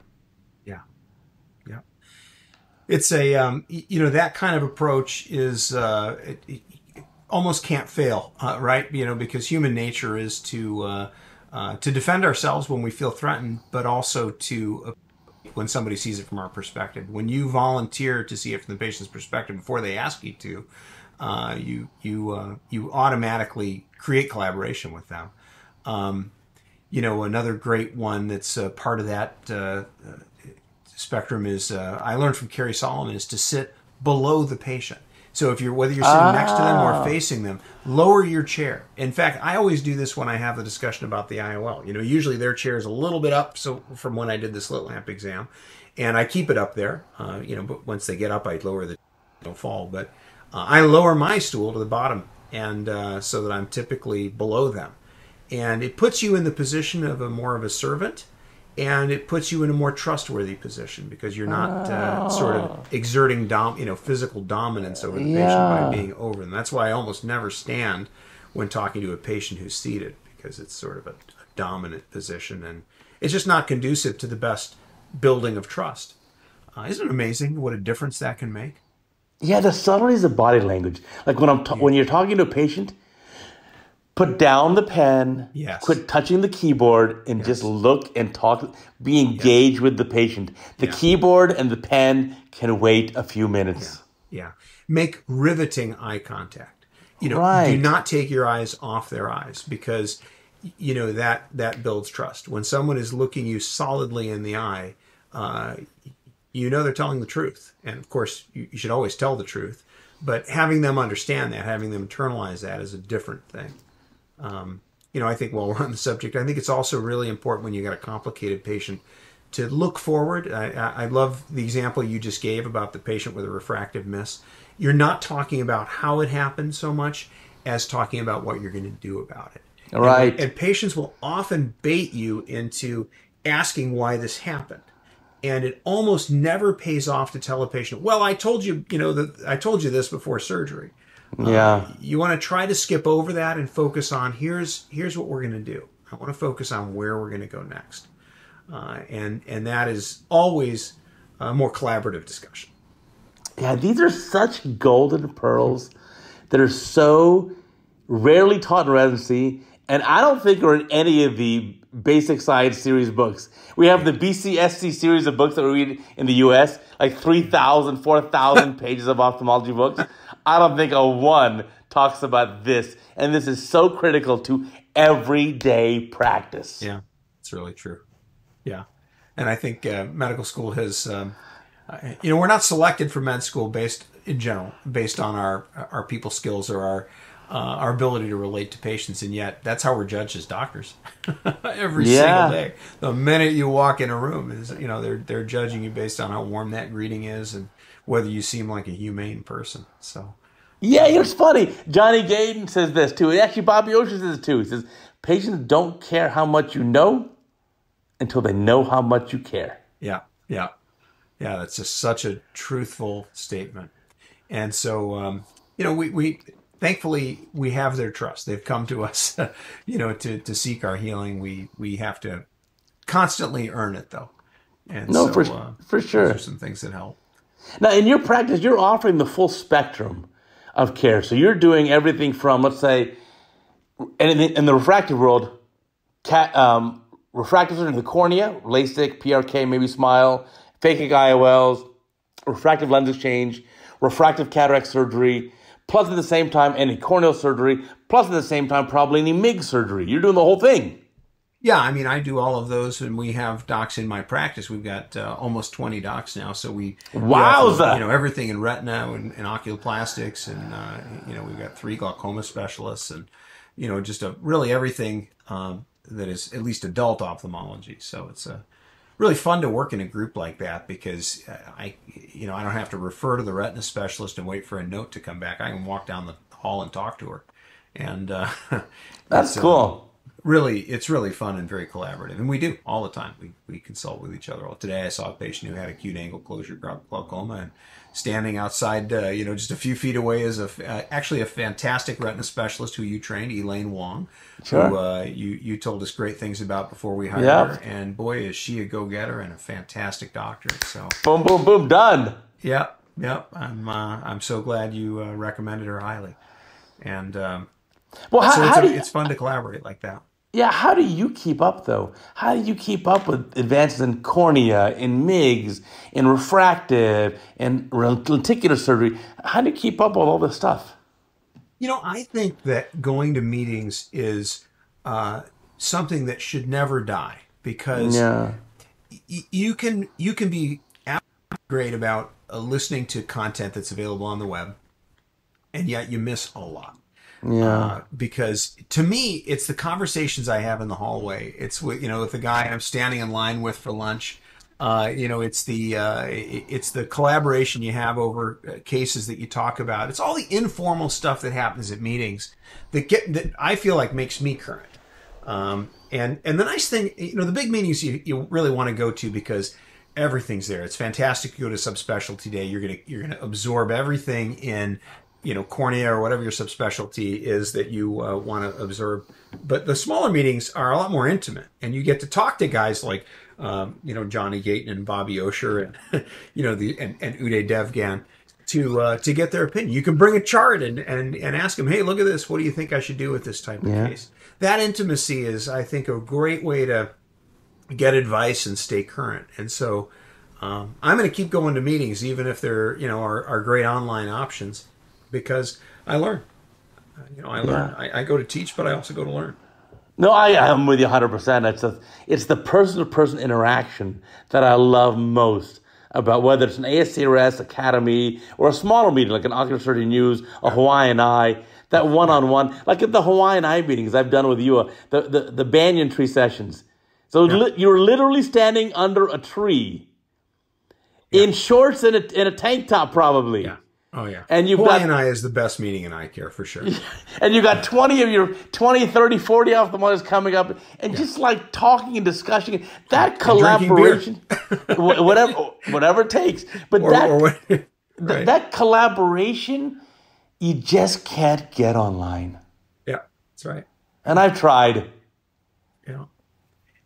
Yeah. Yeah. It's a, um, you know, that kind of approach is, uh, it, it almost can't fail, uh, right? You know, because human nature is to, uh, uh to defend ourselves when we feel threatened, but also to when somebody sees it from our perspective. When you volunteer to see it from the patient's perspective before they ask you to, uh, you you uh, you automatically create collaboration with them. Um, you know, another great one that's uh, part of that uh, spectrum is uh, I learned from Kerry Solomon is to sit below the patient. So if you're whether you're sitting ah. next to them or ah. facing them, lower your chair. In fact, I always do this when I have the discussion about the IOL. You know, usually their chair is a little bit up, so from when I did the slit lamp exam, and I keep it up there. Uh, you know, but once they get up, I lower the don't fall. But uh, I lower my stool to the bottom, and uh, so that I'm typically below them, and it puts you in the position of a more of a servant and it puts you in a more trustworthy position because you're not uh, sort of oh. exerting dom- you know physical dominance over the yeah. patient by being over them. That's why I almost never stand when talking to a patient who's seated because it's sort of a, a dominant position and it's just not conducive to the best building of trust. Uh, isn't it amazing what a difference that can make? Yeah, the subtleties of body language. Like when I'm ta- yeah. when you're talking to a patient put down the pen, yes. quit touching the keyboard, and yes. just look and talk, be engaged yes. with the patient. The yeah. keyboard and the pen can wait a few minutes. Yeah. yeah. Make riveting eye contact. You know, right. do not take your eyes off their eyes because you know that that builds trust. When someone is looking you solidly in the eye, uh, you know they're telling the truth, and of course you, you should always tell the truth. But having them understand that, having them internalize that, is a different thing. Um, you know, I think while we're on the subject, I think it's also really important when you got a complicated patient to look forward. I, I, love the example you just gave about the patient with a refractive miss. You're not talking about how it happened so much as talking about what you're going to do about it. Right. And, and patients will often bait you into asking why this happened. And it almost never pays off to tell a patient, "Well, I told you, you know, that I told you this before surgery." Yeah. Uh, you want to try to skip over that and focus on here's here's what we're going to do. I want to focus on where we're going to go next, uh, and and that is always a more collaborative discussion. Yeah, these are such golden pearls that are so rarely taught in residency, and I don't think are in any of the basic science series books. We have the BCSC series of books that we read in the US, like 3,000, 4,000 pages of ophthalmology books. I don't think a one talks about this. And this is so critical to everyday practice. Yeah, it's really true. Yeah. And I think uh, medical school has, um, uh, you know, we're not selected for med school based in general, based on our, our people skills or our, uh, our ability to relate to patients, and yet that's how we're judged as doctors every yeah. single day. The minute you walk in a room, is you know they're they're judging you based on how warm that greeting is and whether you seem like a humane person. So, yeah, it's funny. Johnny Gayton says this too. Actually, Bobby Osher says it too. He says patients don't care how much you know until they know how much you care. Yeah, yeah, yeah. That's just such a truthful statement. And so, um, you know, we we thankfully we have their trust. They've come to us, you know, to to seek our healing. We we have to constantly earn it though. And no, so, for uh, for sure, those are some things that help. Now, in your practice, you're offering the full spectrum of care. So you're doing everything from, let's say, in the, in the refractive world, cat, um, refractive surgery in the cornea, LASIK, PRK, maybe SMILE, phakic IOLs, refractive lens exchange, refractive cataract surgery, plus at the same time any corneal surgery, plus at the same time probably any MIG surgery. You're doing the whole thing. Yeah, I mean, I do all of those, and we have docs in my practice. We've got uh, almost twenty docs now, so we Wowza! we have, you know everything in retina and, and oculoplastics, and uh, you know we've got three glaucoma specialists, and you know just a, really everything um, that is at least adult ophthalmology. So it's a really fun to work in a group like that because uh, I, you know, I don't have to refer to the retina specialist and wait for a note to come back. I can walk down the hall and talk to her, and uh, That's it's, uh, cool. really it's really fun and very collaborative and we do all the time we, we consult with each other well, today i saw a patient who had acute angle closure glaucoma and standing outside uh, you know just a few feet away is a uh, actually a fantastic retina specialist who you trained elaine wong Sure. who uh, you you told us great things about before we hired Yep. her and boy is she a go-getter and a fantastic doctor so Boom, boom, boom, done. Yep, yep. I'm uh, I'm so glad you uh, recommended her highly, and um, Well, how, so how do you, it's fun to collaborate like that. Yeah, how do you keep up though? How do you keep up with advances in cornea, in MIGS, in refractive, in lenticular surgery? How do you keep up with all this stuff? You know, I think that going to meetings is uh, something that should never die because Yeah. y- you can you can be great about uh, listening to content that's available on the web, and yet you miss a lot. Yeah. Uh, because to me, it's the conversations I have in the hallway. It's with you know with the guy I'm standing in line with for lunch. Uh, you know, it's the uh, it's the collaboration you have over uh, cases that you talk about. It's all the informal stuff that happens at meetings that get that I feel like makes me current. Um, and and the nice thing, you know, the big meetings you, you really want to go to because everything's there. It's fantastic. to go to subspecialty day. You're gonna you're gonna absorb everything in you know cornea or whatever your subspecialty is that you uh, want to observe. But the smaller meetings are a lot more intimate, and you get to talk to guys like um, you know Johnny Gayton and Bobby Osher and you know the and, and Uday Devgan to uh, to get their opinion. You can bring a chart and, and and ask them, hey, look at this. What do you think I should do with this type of Yeah. case? That intimacy is, I think, a great way to get advice and stay current. And so um, I'm going to keep going to meetings, even if they're you know are, are great online options, because I learn. You know, I learn. I, I go to teach, but I also go to learn. No, I am with you 100%. It's, a, it's the person to person interaction that I love most about whether it's an ASCRS Academy or a smaller meeting like an Ocular Surgery News, a Hawaiian Eye, that one on one, like at the Hawaiian Eye meetings I've done with you, uh, the, the, the banyan tree sessions. So li- you're literally standing under a tree in shorts and a, and a tank top, probably. Yeah. Oh yeah. And you've Hawaii got- and I is the best meeting in eye care for sure. and you got 20 of your 20 30 40 ophthalmologists coming up and just like talking and discussing that beer. collaboration whatever whatever it takes but or, that or what? th- right. that collaboration you just can't get online yeah, that's right. and i've tried Yeah.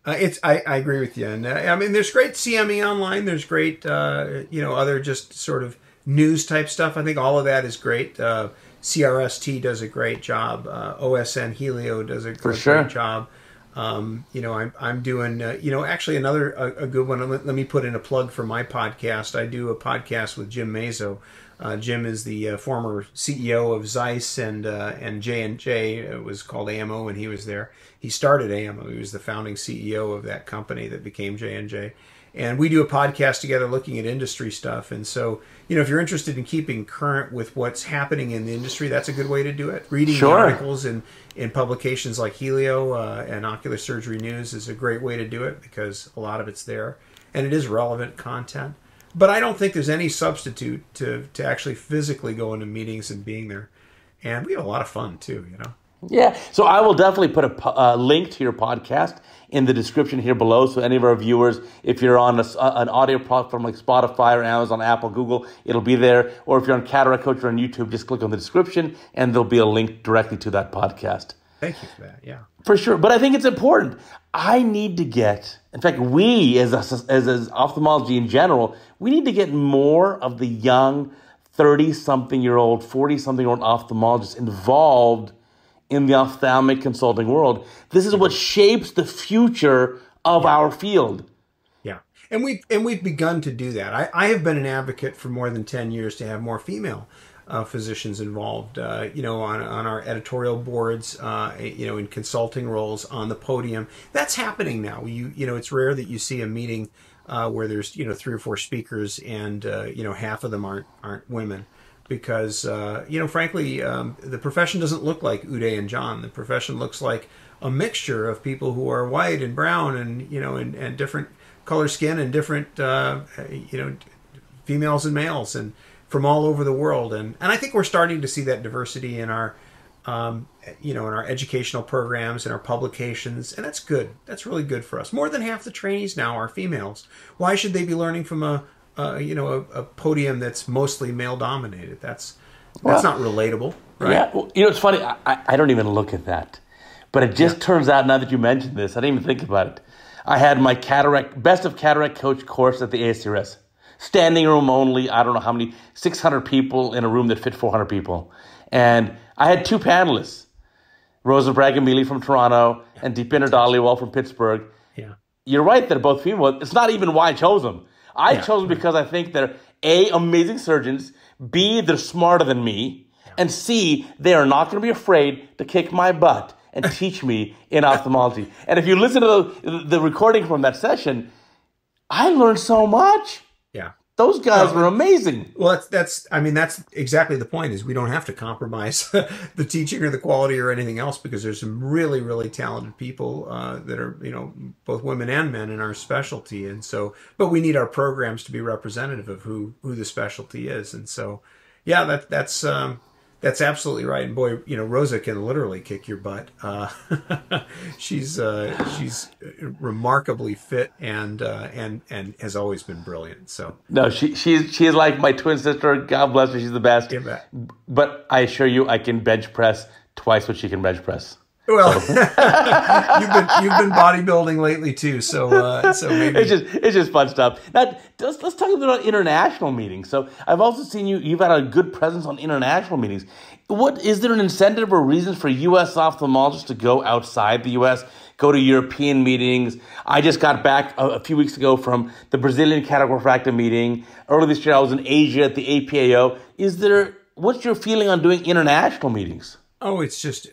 Uh, it's I, I agree with you, and uh, I mean, there's great CME online. There's great, uh, you know, other just sort of news type stuff. I think all of that is great. Uh, CRST does a great job. Uh, OSN Helio does a great, sure. great job. Um, you know, I'm I'm doing, uh, you know, actually another a, a good one. Let, let me put in a plug for my podcast. I do a podcast with Jim Mazzo. Uh, Jim is the uh, former CEO of Zeiss and uh, and J and J. It was called AMO, and he was there. He started AMO. He was the founding CEO of that company that became J and J. And we do a podcast together looking at industry stuff. And so, you know, if you're interested in keeping current with what's happening in the industry, that's a good way to do it. Reading Sure. articles in, in publications like Helio uh, and Ocular Surgery News is a great way to do it because a lot of it's there and it is relevant content. But I don't think there's any substitute to, to actually physically going to meetings and being there. And we have a lot of fun too, you know. Yeah, so I will definitely put a uh, link to your podcast in the description here below. So any of our viewers, if you're on a s uh, an audio platform like Spotify or Amazon, Apple, Google, it'll be there. Or if you're on Cataract Coach or on YouTube, just click on the description and there'll be a link directly to that podcast. Thank you for that. Yeah. For sure, but I think it's important. I need to get, in fact, we as, a, as as ophthalmology in general, we need to get more of the young, thirty something year old, forty something year old ophthalmologists involved in the ophthalmic consulting world. This is what shapes the future of our field. Yeah. and we've, and we've begun to do that. I, I have been an advocate for more than ten years to have more female uh, physicians involved. Uh, you know, on on our editorial boards, uh, you know, in consulting roles on the podium. That's happening now. You you know, it's rare that you see a meeting uh, where there's you know three or four speakers and uh, you know half of them aren't aren't women because uh, you know frankly um, the profession doesn't look like Uday and John. The profession looks like a mixture of people who are white and brown and you know and, and different color skin and different uh, you know females and males and from all over the world. And and I think we're starting to see that diversity in our um, you know in our educational programs and our publications. And that's good. That's really good for us. More than half the trainees now are females. Why should they be learning from a, a you know a, a, podium that's mostly male dominated that's that's well, not relatable right yeah well, you know it's funny I, I don't even look at that but it just yeah. turns out now that you mentioned this, I didn't even think about it. I had my cataract best of cataract coach course at the ASCRS. Standing room only, I don't know how many, 600 people in a room that fit 400 people. And I had two panelists, Rosa Braga-Mele from Toronto and Deepinder Dhaliwal from Pittsburgh. Yeah. You're right, they're both female. It's not even why I chose them. I yeah, chose them because I think they're A, amazing surgeons, B, they're smarter than me, and C, they are not going to be afraid to kick my butt and teach me in ophthalmology. And if you listen to the, the recording from that session, I learned so much. Those guys were amazing. Well, that's that's I mean that's exactly the point is we don't have to compromise the teaching or the quality or anything else because there's some really really talented people uh, that are you know both women and men in our specialty and so but we need our programs to be representative of who who the specialty is and so yeah that that's um, that's absolutely right. And boy, you know, Rosa can literally kick your butt. Uh, she's uh, she's remarkably fit and uh, and and has always been brilliant. So no, she she's she's like my twin sister. God bless her. She's the best. Yeah, but I assure you, I can bench press twice what she can bench press. Well, you've been you've been bodybuilding lately too, so uh, so maybe it's just it's just fun stuff. Now let's let's talk about international meetings. So I've also seen you you've had a good presence on international meetings. What is there an incentive or reasons for U.S. ophthalmologists to go outside the U.S. Go to European meetings. I just got back a, a few weeks ago from the Brazilian Cataract Refractive meeting. Earlier this year, I was in Asia at the APAO. Is there what's your feeling on doing international meetings? Oh, it's just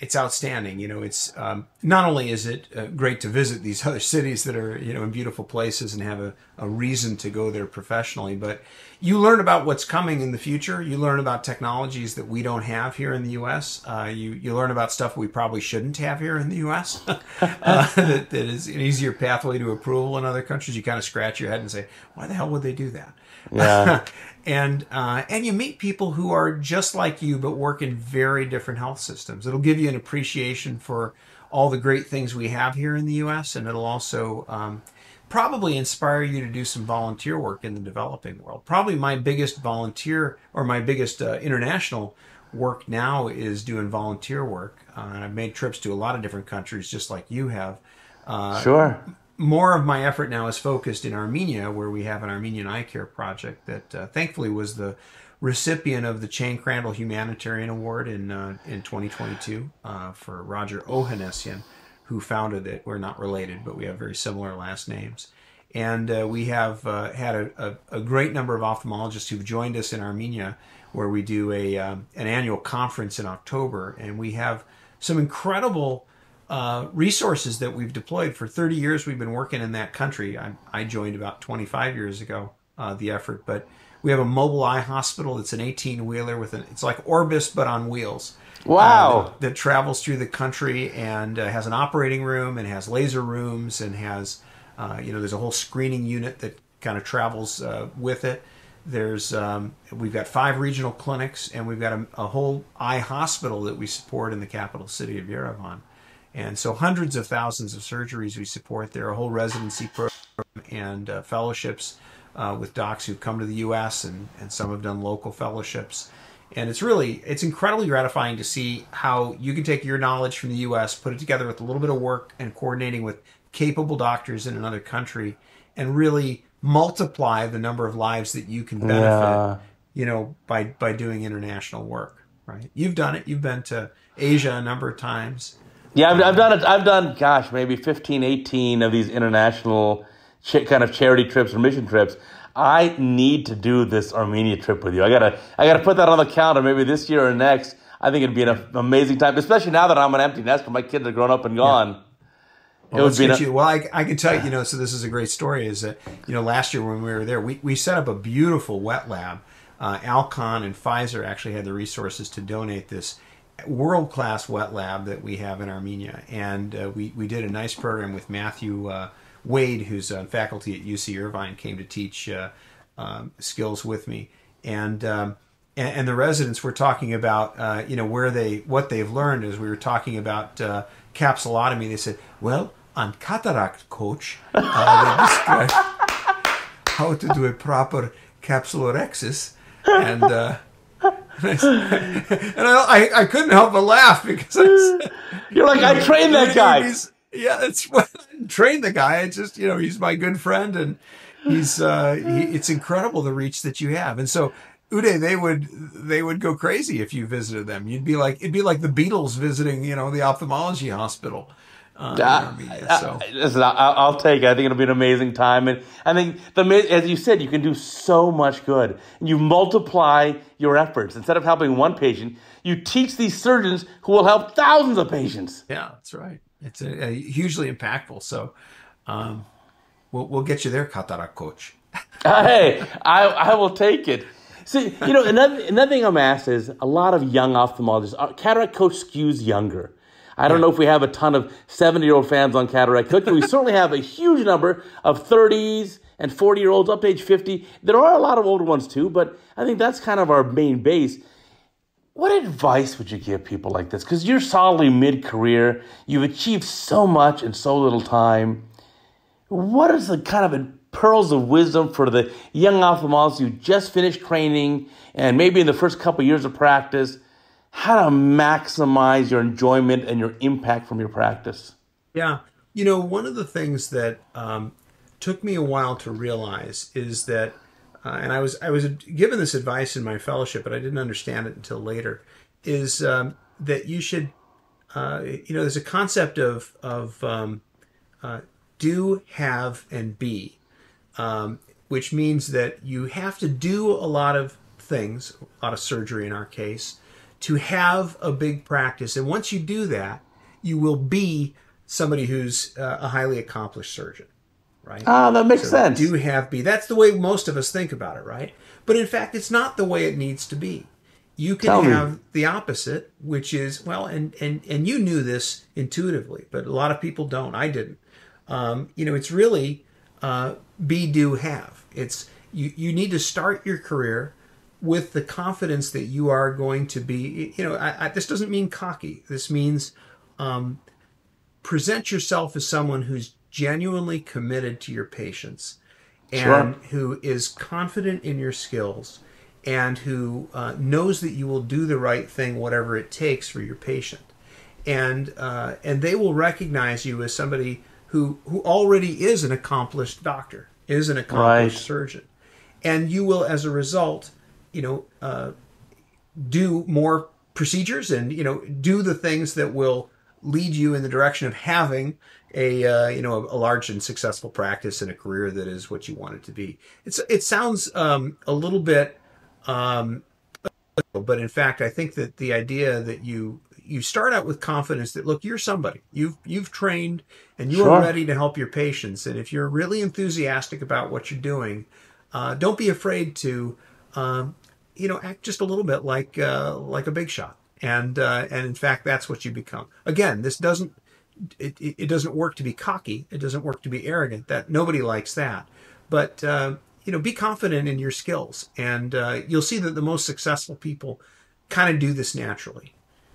it's outstanding. You know, it's um, not only is it uh, great to visit these other cities that are you know in beautiful places and have a, a reason to go there professionally, but you learn about what's coming in the future. You learn about technologies that we don't have here in the U.S. Uh, you you learn about stuff we probably shouldn't have here in the U.S. uh, that, that is an easier pathway to approval in other countries. You kind of scratch your head and say, why the hell would they do that? Yeah. and uh, and you meet people who are just like you but work in very different health systems. It'll give you an appreciation for all the great things we have here in the U.S. and it'll also um, probably inspire you to do some volunteer work in the developing world. Probably my biggest volunteer or my biggest uh, international work now is doing volunteer work, uh, and I've made trips to a lot of different countries just like you have. Uh, sure more of my effort now is focused in Armenia, where we have an Armenian eye care project that uh, thankfully was the recipient of the Chang Crandall Humanitarian Award in uh, in 2022 uh, for Roger Ohanesian, who founded it. We're not related, but we have very similar last names. And uh, we have uh, had a, a, a, great number of ophthalmologists who've joined us in Armenia, where we do a um, an annual conference in October, and we have some incredible uh, resources that we've deployed for 30 years. We've been working in that country. I, I joined about 25 years ago, uh, the effort, but we have a mobile eye hospital. It's an 18 wheeler with an, it's like Orbis, but on wheels. Wow. Uh, that, that, travels through the country and uh, has an operating room and has laser rooms and has, uh, you know, there's a whole screening unit that kind of travels uh, with it. There's, um, we've got five regional clinics and we've got a, a whole eye hospital that we support in the capital city of Yerevan. And so hundreds of thousands of surgeries we support there, a whole residency program and uh, fellowships uh, with docs who've come to the U.S. and, and some have done local fellowships. And it's really, it's incredibly gratifying to see how you can take your knowledge from the U.S., put it together with a little bit of work and coordinating with capable doctors in another country and really multiply the number of lives that you can benefit, yeah. you know, by, by doing international work, right? You've done it. You've been to Asia a number of times. Yeah, I've, I've done it. I've done, gosh, maybe 15, 18 of these international ch- kind of charity trips or mission trips. I need to do this Armenia trip with you. I gotta, I gotta put that on the calendar. Maybe this year or next. I think it'd be an amazing time, especially now that I'm an empty nest, nester. My kids are grown up and gone. Yeah. Well, it would be an, you, well I, I can tell you, you know, so this is a great story. Is that you know last year when we were there, we, we set up a beautiful wet lab. Uh, Alcon and Pfizer actually had the resources to donate this world class wet lab that we have in Armenia, and uh, we we did a nice program with Matthew uh, Wade, who's on faculty at UC Irvine, came to teach uh, um, skills with me, and um, and, and, the residents were talking about uh, you know where they what they've learned as we were talking about uh, capsulotomy. They said, "Well, on cataract coach, uh, they described how to do a proper capsulorhexis," and and I, I, couldn't help but laugh because I said, you're like I trained that guy. Yeah, it's train the guy. It's just you know he's my good friend and he's uh, he, it's incredible the reach that you have. And so Uday, they would they would go crazy if you visited them. You'd be like it'd be like the Beatles visiting, you know, the ophthalmology hospital. Uh, uh, so. listen, I, will take it. I think it'll be an amazing time, and I think the as you said, you can do so much good. And you multiply your efforts instead of helping one patient. You teach these surgeons who will help thousands of patients. Yeah, that's right. It's a, a hugely impactful. So, um, we'll we'll get you there, cataract coach. hey, I I will take it. See, you know, another, another thing I'm asked is a lot of young ophthalmologists, cataract coach skews younger. I don't know if we have a ton of 70 year old fans on cataract but we certainly have a huge number of 30s and 40 year olds up to age 50. There are a lot of older ones too, but I think that's kind of our main base. What advice would you give people like this? Because you're solidly mid career, you've achieved so much in so little time. What is the kind of pearls of wisdom for the young ophthalmologists who just finished training and maybe in the first couple years of practice, how to maximize your enjoyment and your impact from your practice? Yeah. You know, one of the things that um, took me a while to realize is that, uh, and I was I was given this advice in my fellowship, but I didn't understand it until later, is um, that you should, uh, you know, there's a concept of of um, uh, do, have, and be um, which means that you have to do a lot of things, a lot of surgery in our case, to have a big practice. And once you do that, you will be somebody who's uh, a highly accomplished surgeon, right? Ah, that makes so sense. Do have be. That's the way most of us think about it, right? But in fact, it's not the way it needs to be. You can Tell have me. the opposite, which is well, and and and you knew this intuitively, but a lot of people don't. I didn't. Um, you know, it's really uh, be, do, have. It's you, you need to start your career with the confidence that you are going to be. You know, I, I, this doesn't mean cocky. This means um, present yourself as someone who's genuinely committed to your patients and sure. who is confident in your skills and who uh, knows that you will do the right thing, whatever it takes for your patient. And uh, and they will recognize you as somebody who who already is an accomplished doctor, is an accomplished right. surgeon, and you will, as a result, you know, uh, do more procedures and you know do the things that will lead you in the direction of having a uh, you know a, a, large and successful practice and a career that is what you want it to be. It's it sounds um, a little bit, um, but in fact, I think that the idea that you you start out with confidence that look you're somebody you've you've trained and you're sure. ready to help your patients and if you're really enthusiastic about what you're doing uh, don't be afraid to um, you know act just a little bit like uh, like a big shot. And uh, and in fact that's what you become. Again this doesn't it, it doesn't work to be cocky. It doesn't work to be arrogant. That nobody likes that. But uh, you know be confident in your skills. And uh, you'll see that the most successful people kind of do this naturally.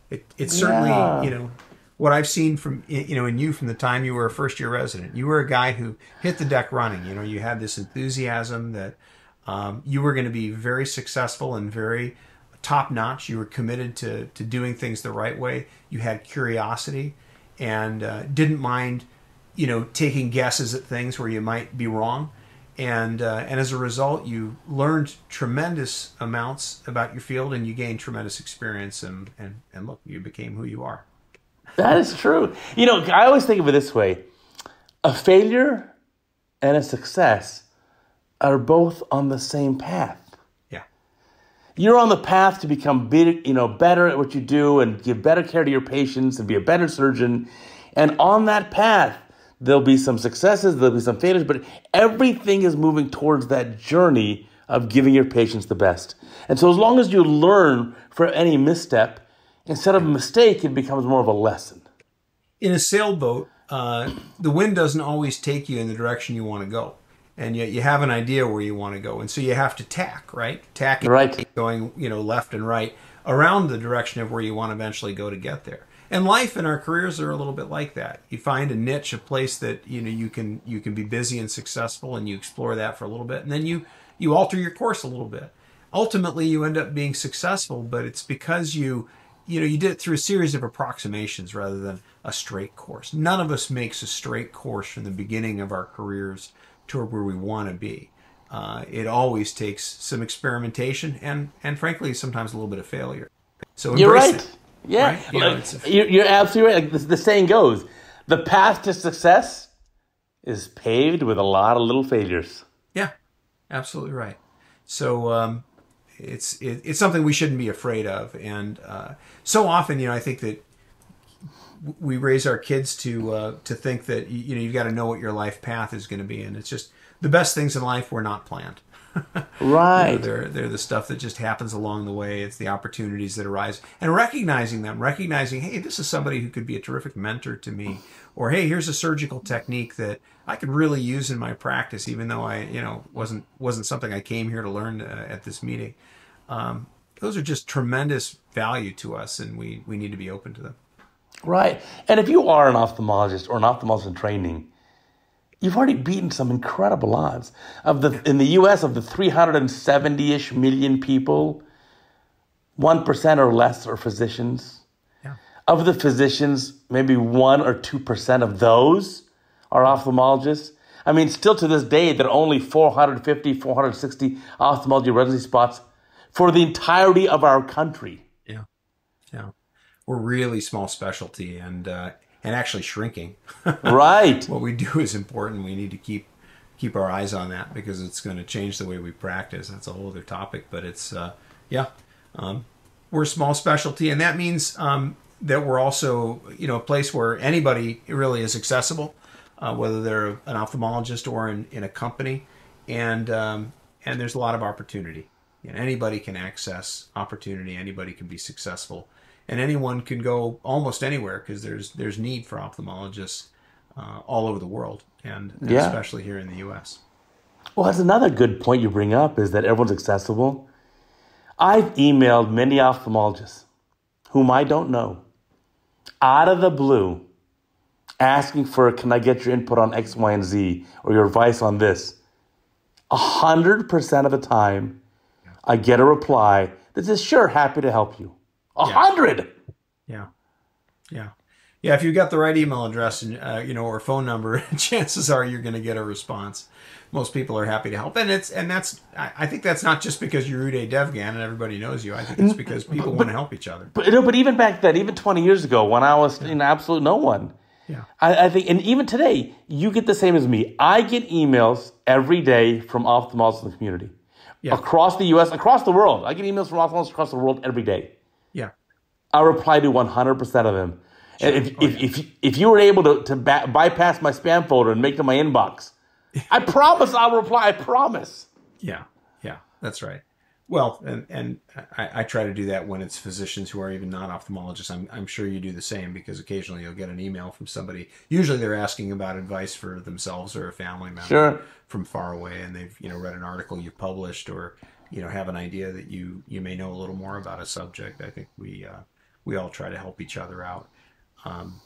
It, it's certainly, yeah. you know, what I've seen from, you know, in you from the time you were a first year resident. You were a guy who hit the deck running. You know, you had this enthusiasm that um, you were going to be very successful and very top notch. You were committed to, to doing things the right way. You had curiosity and uh, didn't mind, you know, taking guesses at things where you might be wrong and uh, and as a result, you learned tremendous amounts about your field, and you gained tremendous experience, and and and look, you became who you are. That is true. You know, I always think of it this way: a failure and a success are both on the same path. Yeah. You're on the path to become be- you know better at what you do and give better care to your patients and be a better surgeon. And on that path, there'll be some successes, there'll be some failures, but everything is moving towards that journey of giving your patients the best. And so as long as you learn from any misstep, instead of a mistake, it becomes more of a lesson. In a sailboat, uh, the wind doesn't always take you in the direction you want to go. And yet you have an idea where you want to go. And so you have to tack, right? Tack Right. going, you know, left and right around the direction of where you want to eventually go to get there. And life and our careers are a little bit like that. You find a niche, a place that, you know, you can you can be busy and successful and you explore that for a little bit and then you you alter your course a little bit. Ultimately you end up being successful, but it's because you you know, you did it through a series of approximations rather than a straight course. None of us makes a straight course from the beginning of our careers toward where we want to be. Uh, it always takes some experimentation and, and frankly, sometimes a little bit of failure. So You're embrace right. it. Yeah, Right? You know, Like, it's a- you're, you're absolutely right. Like the, the saying goes, the path to success is paved with a lot of little failures. Yeah, absolutely right. So um, it's it, it's something we shouldn't be afraid of, and uh, so often, you know, I think that we raise our kids to uh, to think that you know you've got to know what your life path is going to be, and it's just the best things in life were not planned. Right. They're they're the stuff that just happens along the way. It's the opportunities that arise, and recognizing them, recognizing, hey, this is somebody who could be a terrific mentor to me, or hey, here's a surgical technique that I could really use in my practice, even though I, you know, wasn't wasn't something I came here to learn uh, at this meeting. Um, those are just tremendous value to us, and we we need to be open to them. Right. And if you are an ophthalmologist or an ophthalmologist in training, you've already beaten some incredible odds. Of the in the US of the 370-ish million people, 1% or less are physicians. Yeah. Of the physicians, maybe 1 or 2% of those are ophthalmologists. I mean, still to this day, there are only 450, 460 ophthalmology residency spots for the entirety of our country. Yeah, yeah, we're really small specialty, and uh, and actually shrinking. Right. what we do is important. We need to keep keep our eyes on that because it's going to change the way we practice. That's a whole other topic, but it's uh, yeah, um, we're a small specialty, and that means um, that we're also you know a place where anybody really is accessible, uh, whether they're an ophthalmologist or in, in a company, and um, and there's a lot of opportunity. You know, anybody can access opportunity. Anybody can be successful, and anyone can go almost anywhere because there's there's need for ophthalmologists uh, all over the world, and, and Yeah. especially here in the U.S. Well, that's another good point you bring up is that everyone's accessible. I've emailed many ophthalmologists whom I don't know out of the blue asking for, can I get your input on X, Y, and Z or your advice on this? A hundred percent of the time, I get a reply that says, sure, happy to help you. A hundred! Yeah, yeah, yeah. If you've got the right email address and uh, you know or phone number, chances are you're going to get a response. Most people are happy to help, and it's and that's I, I think that's not just because you're Uday Devgan and everybody knows you. I think it's because people want to help each other. But, you know, but even back then, even 20 years ago, when I was in absolute no one, Yeah. I, I think, and even today, you get the same as me. I get emails every day from ophthalmologists in the community Yeah. across the U.S., across the world. I get emails from ophthalmologists across the world every day. Yeah, I reply to 100% of them. And if, Oh, if, if, if you were able to, to ba- bypass my spam folder and make it my inbox, I promise I'll reply. I promise. yeah, yeah. That's right. Well, and and I, I try to do that when it's physicians who are even not ophthalmologists. I'm I'm sure you do the same because occasionally you'll get an email from somebody. Usually they're asking about advice for themselves or a family member Sure. from far away, and they've you know read an article you've published or you know have an idea that you you may know a little more about a subject. I think we uh, we all try to help each other out. Um,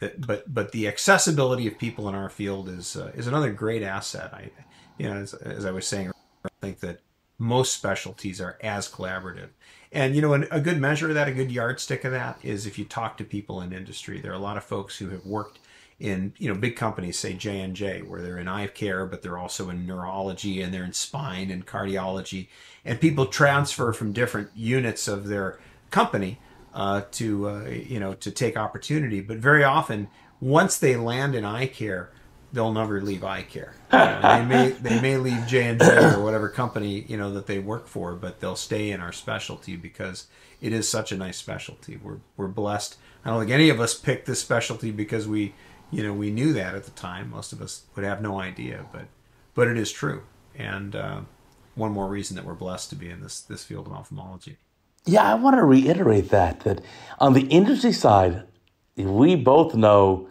that, but but the accessibility of people in our field is uh, is another great asset. I you know as, as I was saying, I think that most specialties are as collaborative. And you know, an- a good measure of that, a good yardstick of that, is if you talk to people in industry. There are a lot of folks who have worked in you know big companies, say J and J, where they're in eye care, but they're also in neurology and they're in spine and cardiology. And people transfer from different units of their company uh, to uh, you know to take opportunity. But very often, once they land in eye care, they'll never leave eye care. You know, they may they may leave J and J or whatever company you know that they work for, but they'll stay in our specialty because it is such a nice specialty. We're we're blessed. I don't think any of us picked this specialty because we you know we knew that at the time. Most of us would have no idea, but but it is true. And uh, one more reason that we're blessed to be in this this field of ophthalmology. Yeah, I want to reiterate that that on the industry side, we both know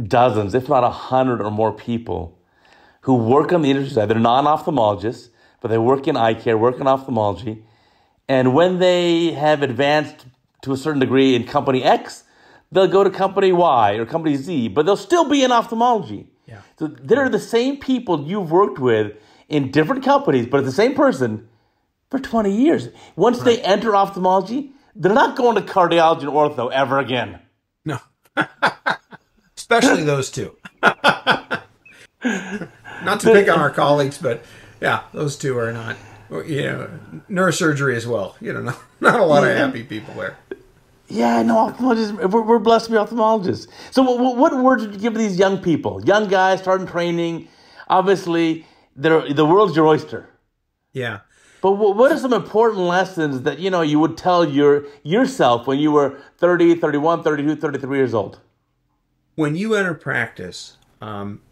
dozens, if not a hundred or more people who work on the industry side. They're non-ophthalmologists, but they work in eye care, work in ophthalmology, and when they have advanced to a certain degree in company X, they'll go to company Y or company Z, but they'll still be in ophthalmology. Yeah. So they're the same people you've worked with in different companies, but it's the same person for 20 years. Once right. they enter ophthalmology, they're not going to cardiology and ortho ever again. No. Especially those two. not to pick on our colleagues, but yeah, those two are not, you know, neurosurgery as well. You know, not, know. not a lot of happy people there. Yeah, no, ophthalmologists, we're, we're blessed to be ophthalmologists. So, what, what words would you give these young people, young guys starting training? Obviously, the world's your oyster. Yeah. But what are some important lessons that you know you would tell your yourself when you were 30, 31, 32, 33 years old? When you enter practice, um,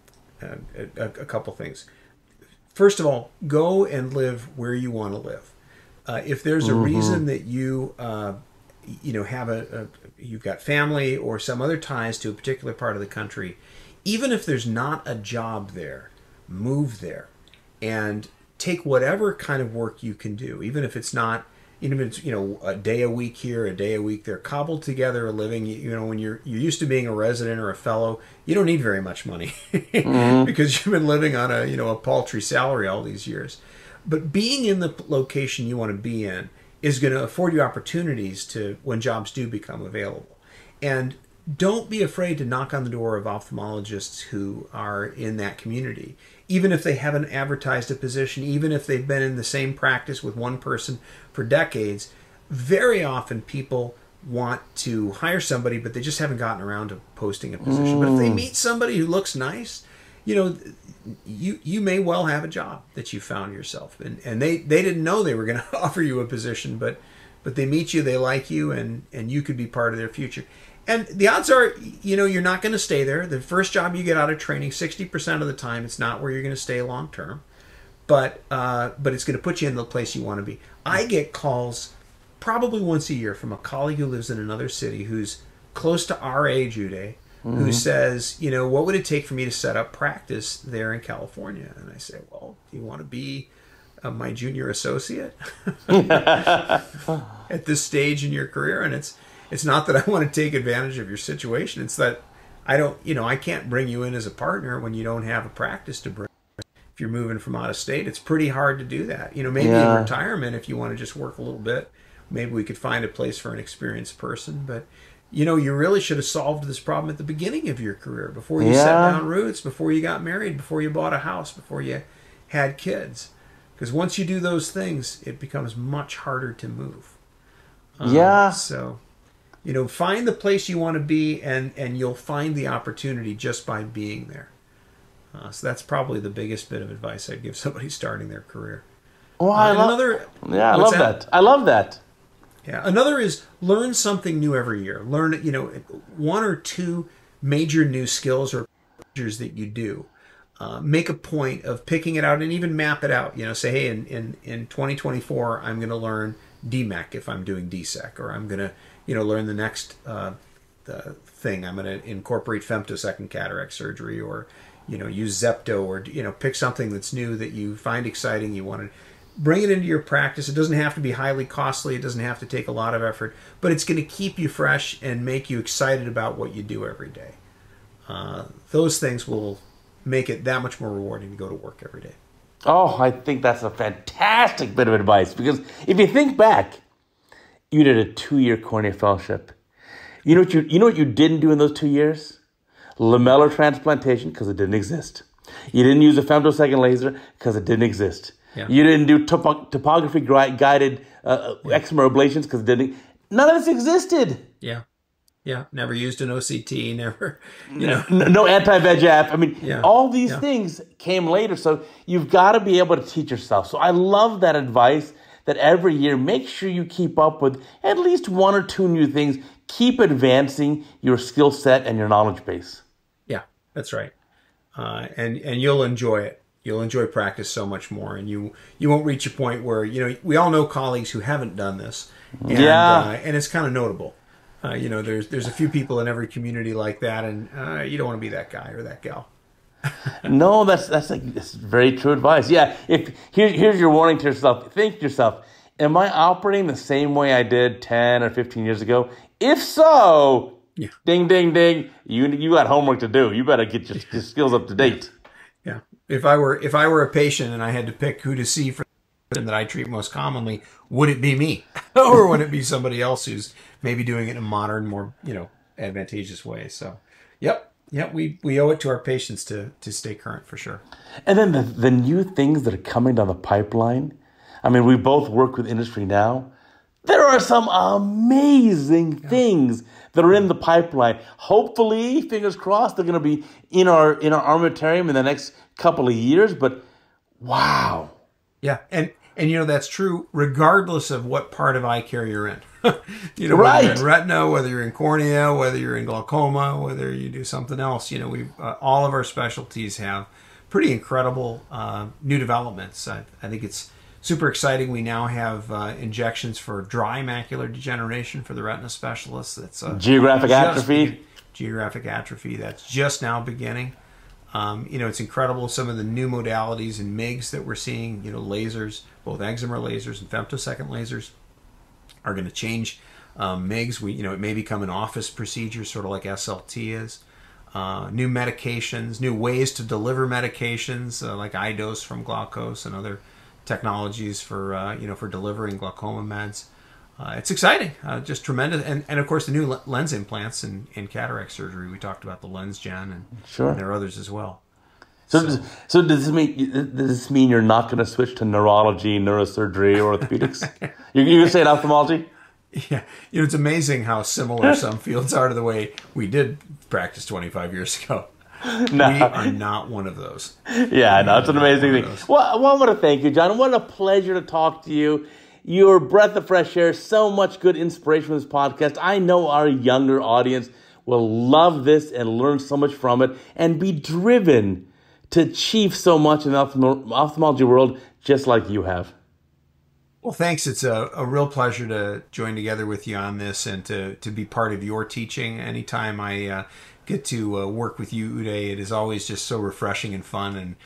a, a, a, couple things. First of all, go and live where you want to live. Uh, if there's a mm-hmm. reason that you uh, you know have a, a you've got family or some other ties to a particular part of the country, even if there's not a job there, move there and take whatever kind of work you can do, even if it's not, even if it's you know a day a week here, a day a week there, cobbled together a living. You know, when you're you're used to being a resident or a fellow, you don't need very much money mm-hmm. because you've been living on a you know a paltry salary all these years. But being in the location you want to be in is going to afford you opportunities to when jobs do become available. And don't be afraid to knock on the door of ophthalmologists who are in that community even if they haven't advertised a position, even if they've been in the same practice with one person for decades, very often people want to hire somebody, but they just haven't gotten around to posting a position. Mm. But if they mm. meet somebody who looks nice, you know, you you may well have a job that you found yourself, and and they they didn't know they were going to offer you a position, but but they meet you, they like you, and and you could be part of their future. And the odds are, you know, you're not going to stay there. The first job you get out of training, 60% of the time, it's not where you're going to stay long term. But uh, but it's going to put you in the place you want to be. I get calls probably once a year from a colleague who lives in another city who's close to our age, Uday, mm-hmm. who says, you know, what would it take for me to set up practice there in California? And I say, well, do you want to be uh, my junior associate at this stage in your career? And it's it's not that I want to take advantage of your situation. It's that I don't, you know, I can't bring you in as a partner when you don't have a practice to bring. If you're moving from out of state, it's pretty hard to do that. You know, maybe yeah. in retirement, if you want to just work a little bit, maybe we could find a place for an experienced person. But you know, you really should have solved this problem at the beginning of your career, before you yeah. set down roots, before you got married, before you bought a house, before you had kids. Because once you do those things, it becomes much harder to move. Um, yeah. So you know find the place you want to be and and you'll find the opportunity just by being there uh, so that's probably the biggest bit of advice i'd give somebody starting their career oh, I love, another yeah i love that? that i love that yeah another is learn something new every year learn you know one or two major new skills or features that you do uh, make a point of picking it out and even map it out you know say hey in in, in 2024 i'm going to learn DMEK if i'm doing DSEK or i'm going to you know, learn the next uh, the thing. I'm going to incorporate femtosecond cataract surgery, or you know, use Zepto, or you know, pick something that's new that you find exciting. You want to bring it into your practice. It doesn't have to be highly costly. It doesn't have to take a lot of effort, but it's going to keep you fresh and make you excited about what you do every day. Uh, those things will make it that much more rewarding to go to work every day. Oh, I think that's a fantastic bit of advice because if you think back, you did a two-year cornea fellowship. You know what you you know what you didn't do in those two years? Lamellar transplantation because it didn't exist. You didn't use a femtosecond laser because it didn't exist. Yeah. You didn't do topo- topography guided uh, uh, yeah. excimer ablations because didn't. None of this existed. Yeah. Yeah, never used an OCT, never, you know. No, no anti-VEGF. I mean, Yeah. all these Yeah. things came later. So you've got to be able to teach yourself. So I love that advice that every year make sure you keep up with at least one or two new things. Keep advancing your skill set and your knowledge base. Yeah, that's right. Uh, and and you'll enjoy it. You'll enjoy practice so much more, and you you won't reach a point where you know we all know colleagues who haven't done this. And, Yeah. uh, and it's kind of notable. Uh, you know, there's there's a few people in every community like that, and uh, you don't want to be that guy or that gal. No, that's that's like that's very true advice. Yeah, if here, here's your warning to yourself. Think to yourself, am I operating the same way I did 10 or 15 years ago? If so, Yeah. ding ding ding, you you got homework to do. You better get your, your skills up to date. Yeah. If I were if I were a patient and I had to pick who to see for the that I treat most commonly, would it be me, or would it be somebody else who's maybe doing it in a modern, more you know, advantageous way? So, yep, yep, we we owe it to our patients to to stay current for sure. And then the, the new things that are coming down the pipeline. I mean, we both work with industry now. There are some amazing things that are in the pipeline. Hopefully, fingers crossed, they're going to be in our in our armamentarium in the next couple of years. But wow, Yeah, and and you know that's true regardless of what part of eye care you're in. you know, whether Right. you're in retina, whether you're in cornea, whether you're in glaucoma, whether you do something else. You know, we uh, all of our specialties have pretty incredible uh, new developments. I, I think it's super exciting. We now have uh, injections for dry macular degeneration for the retina specialists. That's uh, geographic atrophy. geographic atrophy that's just now beginning. Um, you know, it's incredible some of the new modalities in MIGS that we're seeing. You know, lasers, both excimer lasers and femtosecond lasers, are going to change um, MIGS. We, you know, it may become an office procedure, sort of like SLT is. Uh, new medications, new ways to deliver medications, uh, like iDose from Glaukos and other technologies for uh, you know for delivering glaucoma meds. Uh, it's exciting, uh, just tremendous, and, and of course the new lens implants in, in cataract surgery. We talked about the LensGen, and, Sure. and there are others as well. So, does, so does this mean does this mean you're not going to switch to neurology, neurosurgery, or orthopedics? you're, you're going to say ophthalmology? Yeah, you know it's amazing how similar some fields are to the way we did practice 25 years ago. No. We are not one of those. Yeah, no, it's an amazing thing. Well, well, I want to thank you, John. What a pleasure to talk to you. You're breath of fresh air. So much good inspiration from this podcast. I know our younger audience will love this and learn so much from it and be driven to achieve so much in the ophthalmo- ophthalmology world, just like you have. Well, thanks. It's a, a real pleasure to join together with you on this and to, to be part of your teaching. Anytime I uh, get to uh, work with you, Uday, it is always just so refreshing and fun, and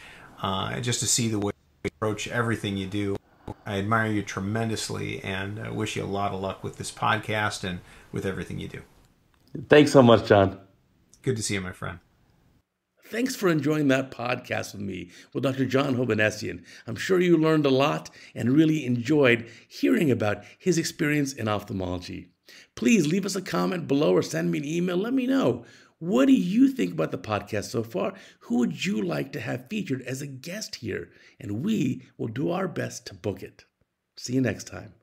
uh, just to see the way you approach everything you do. I admire you tremendously and uh, wish you a lot of luck with this podcast and with everything you do. Thanks so much, John. Good to see you, my friend. Thanks for enjoying that podcast with me, with Dr. John Hovanesian. I'm sure you learned a lot and really enjoyed hearing about his experience in ophthalmology. Please leave us a comment below or send me an email. Let me know. What do you think about the podcast so far? Who would you like to have featured as a guest here? And we will do our best to book it. See you next time.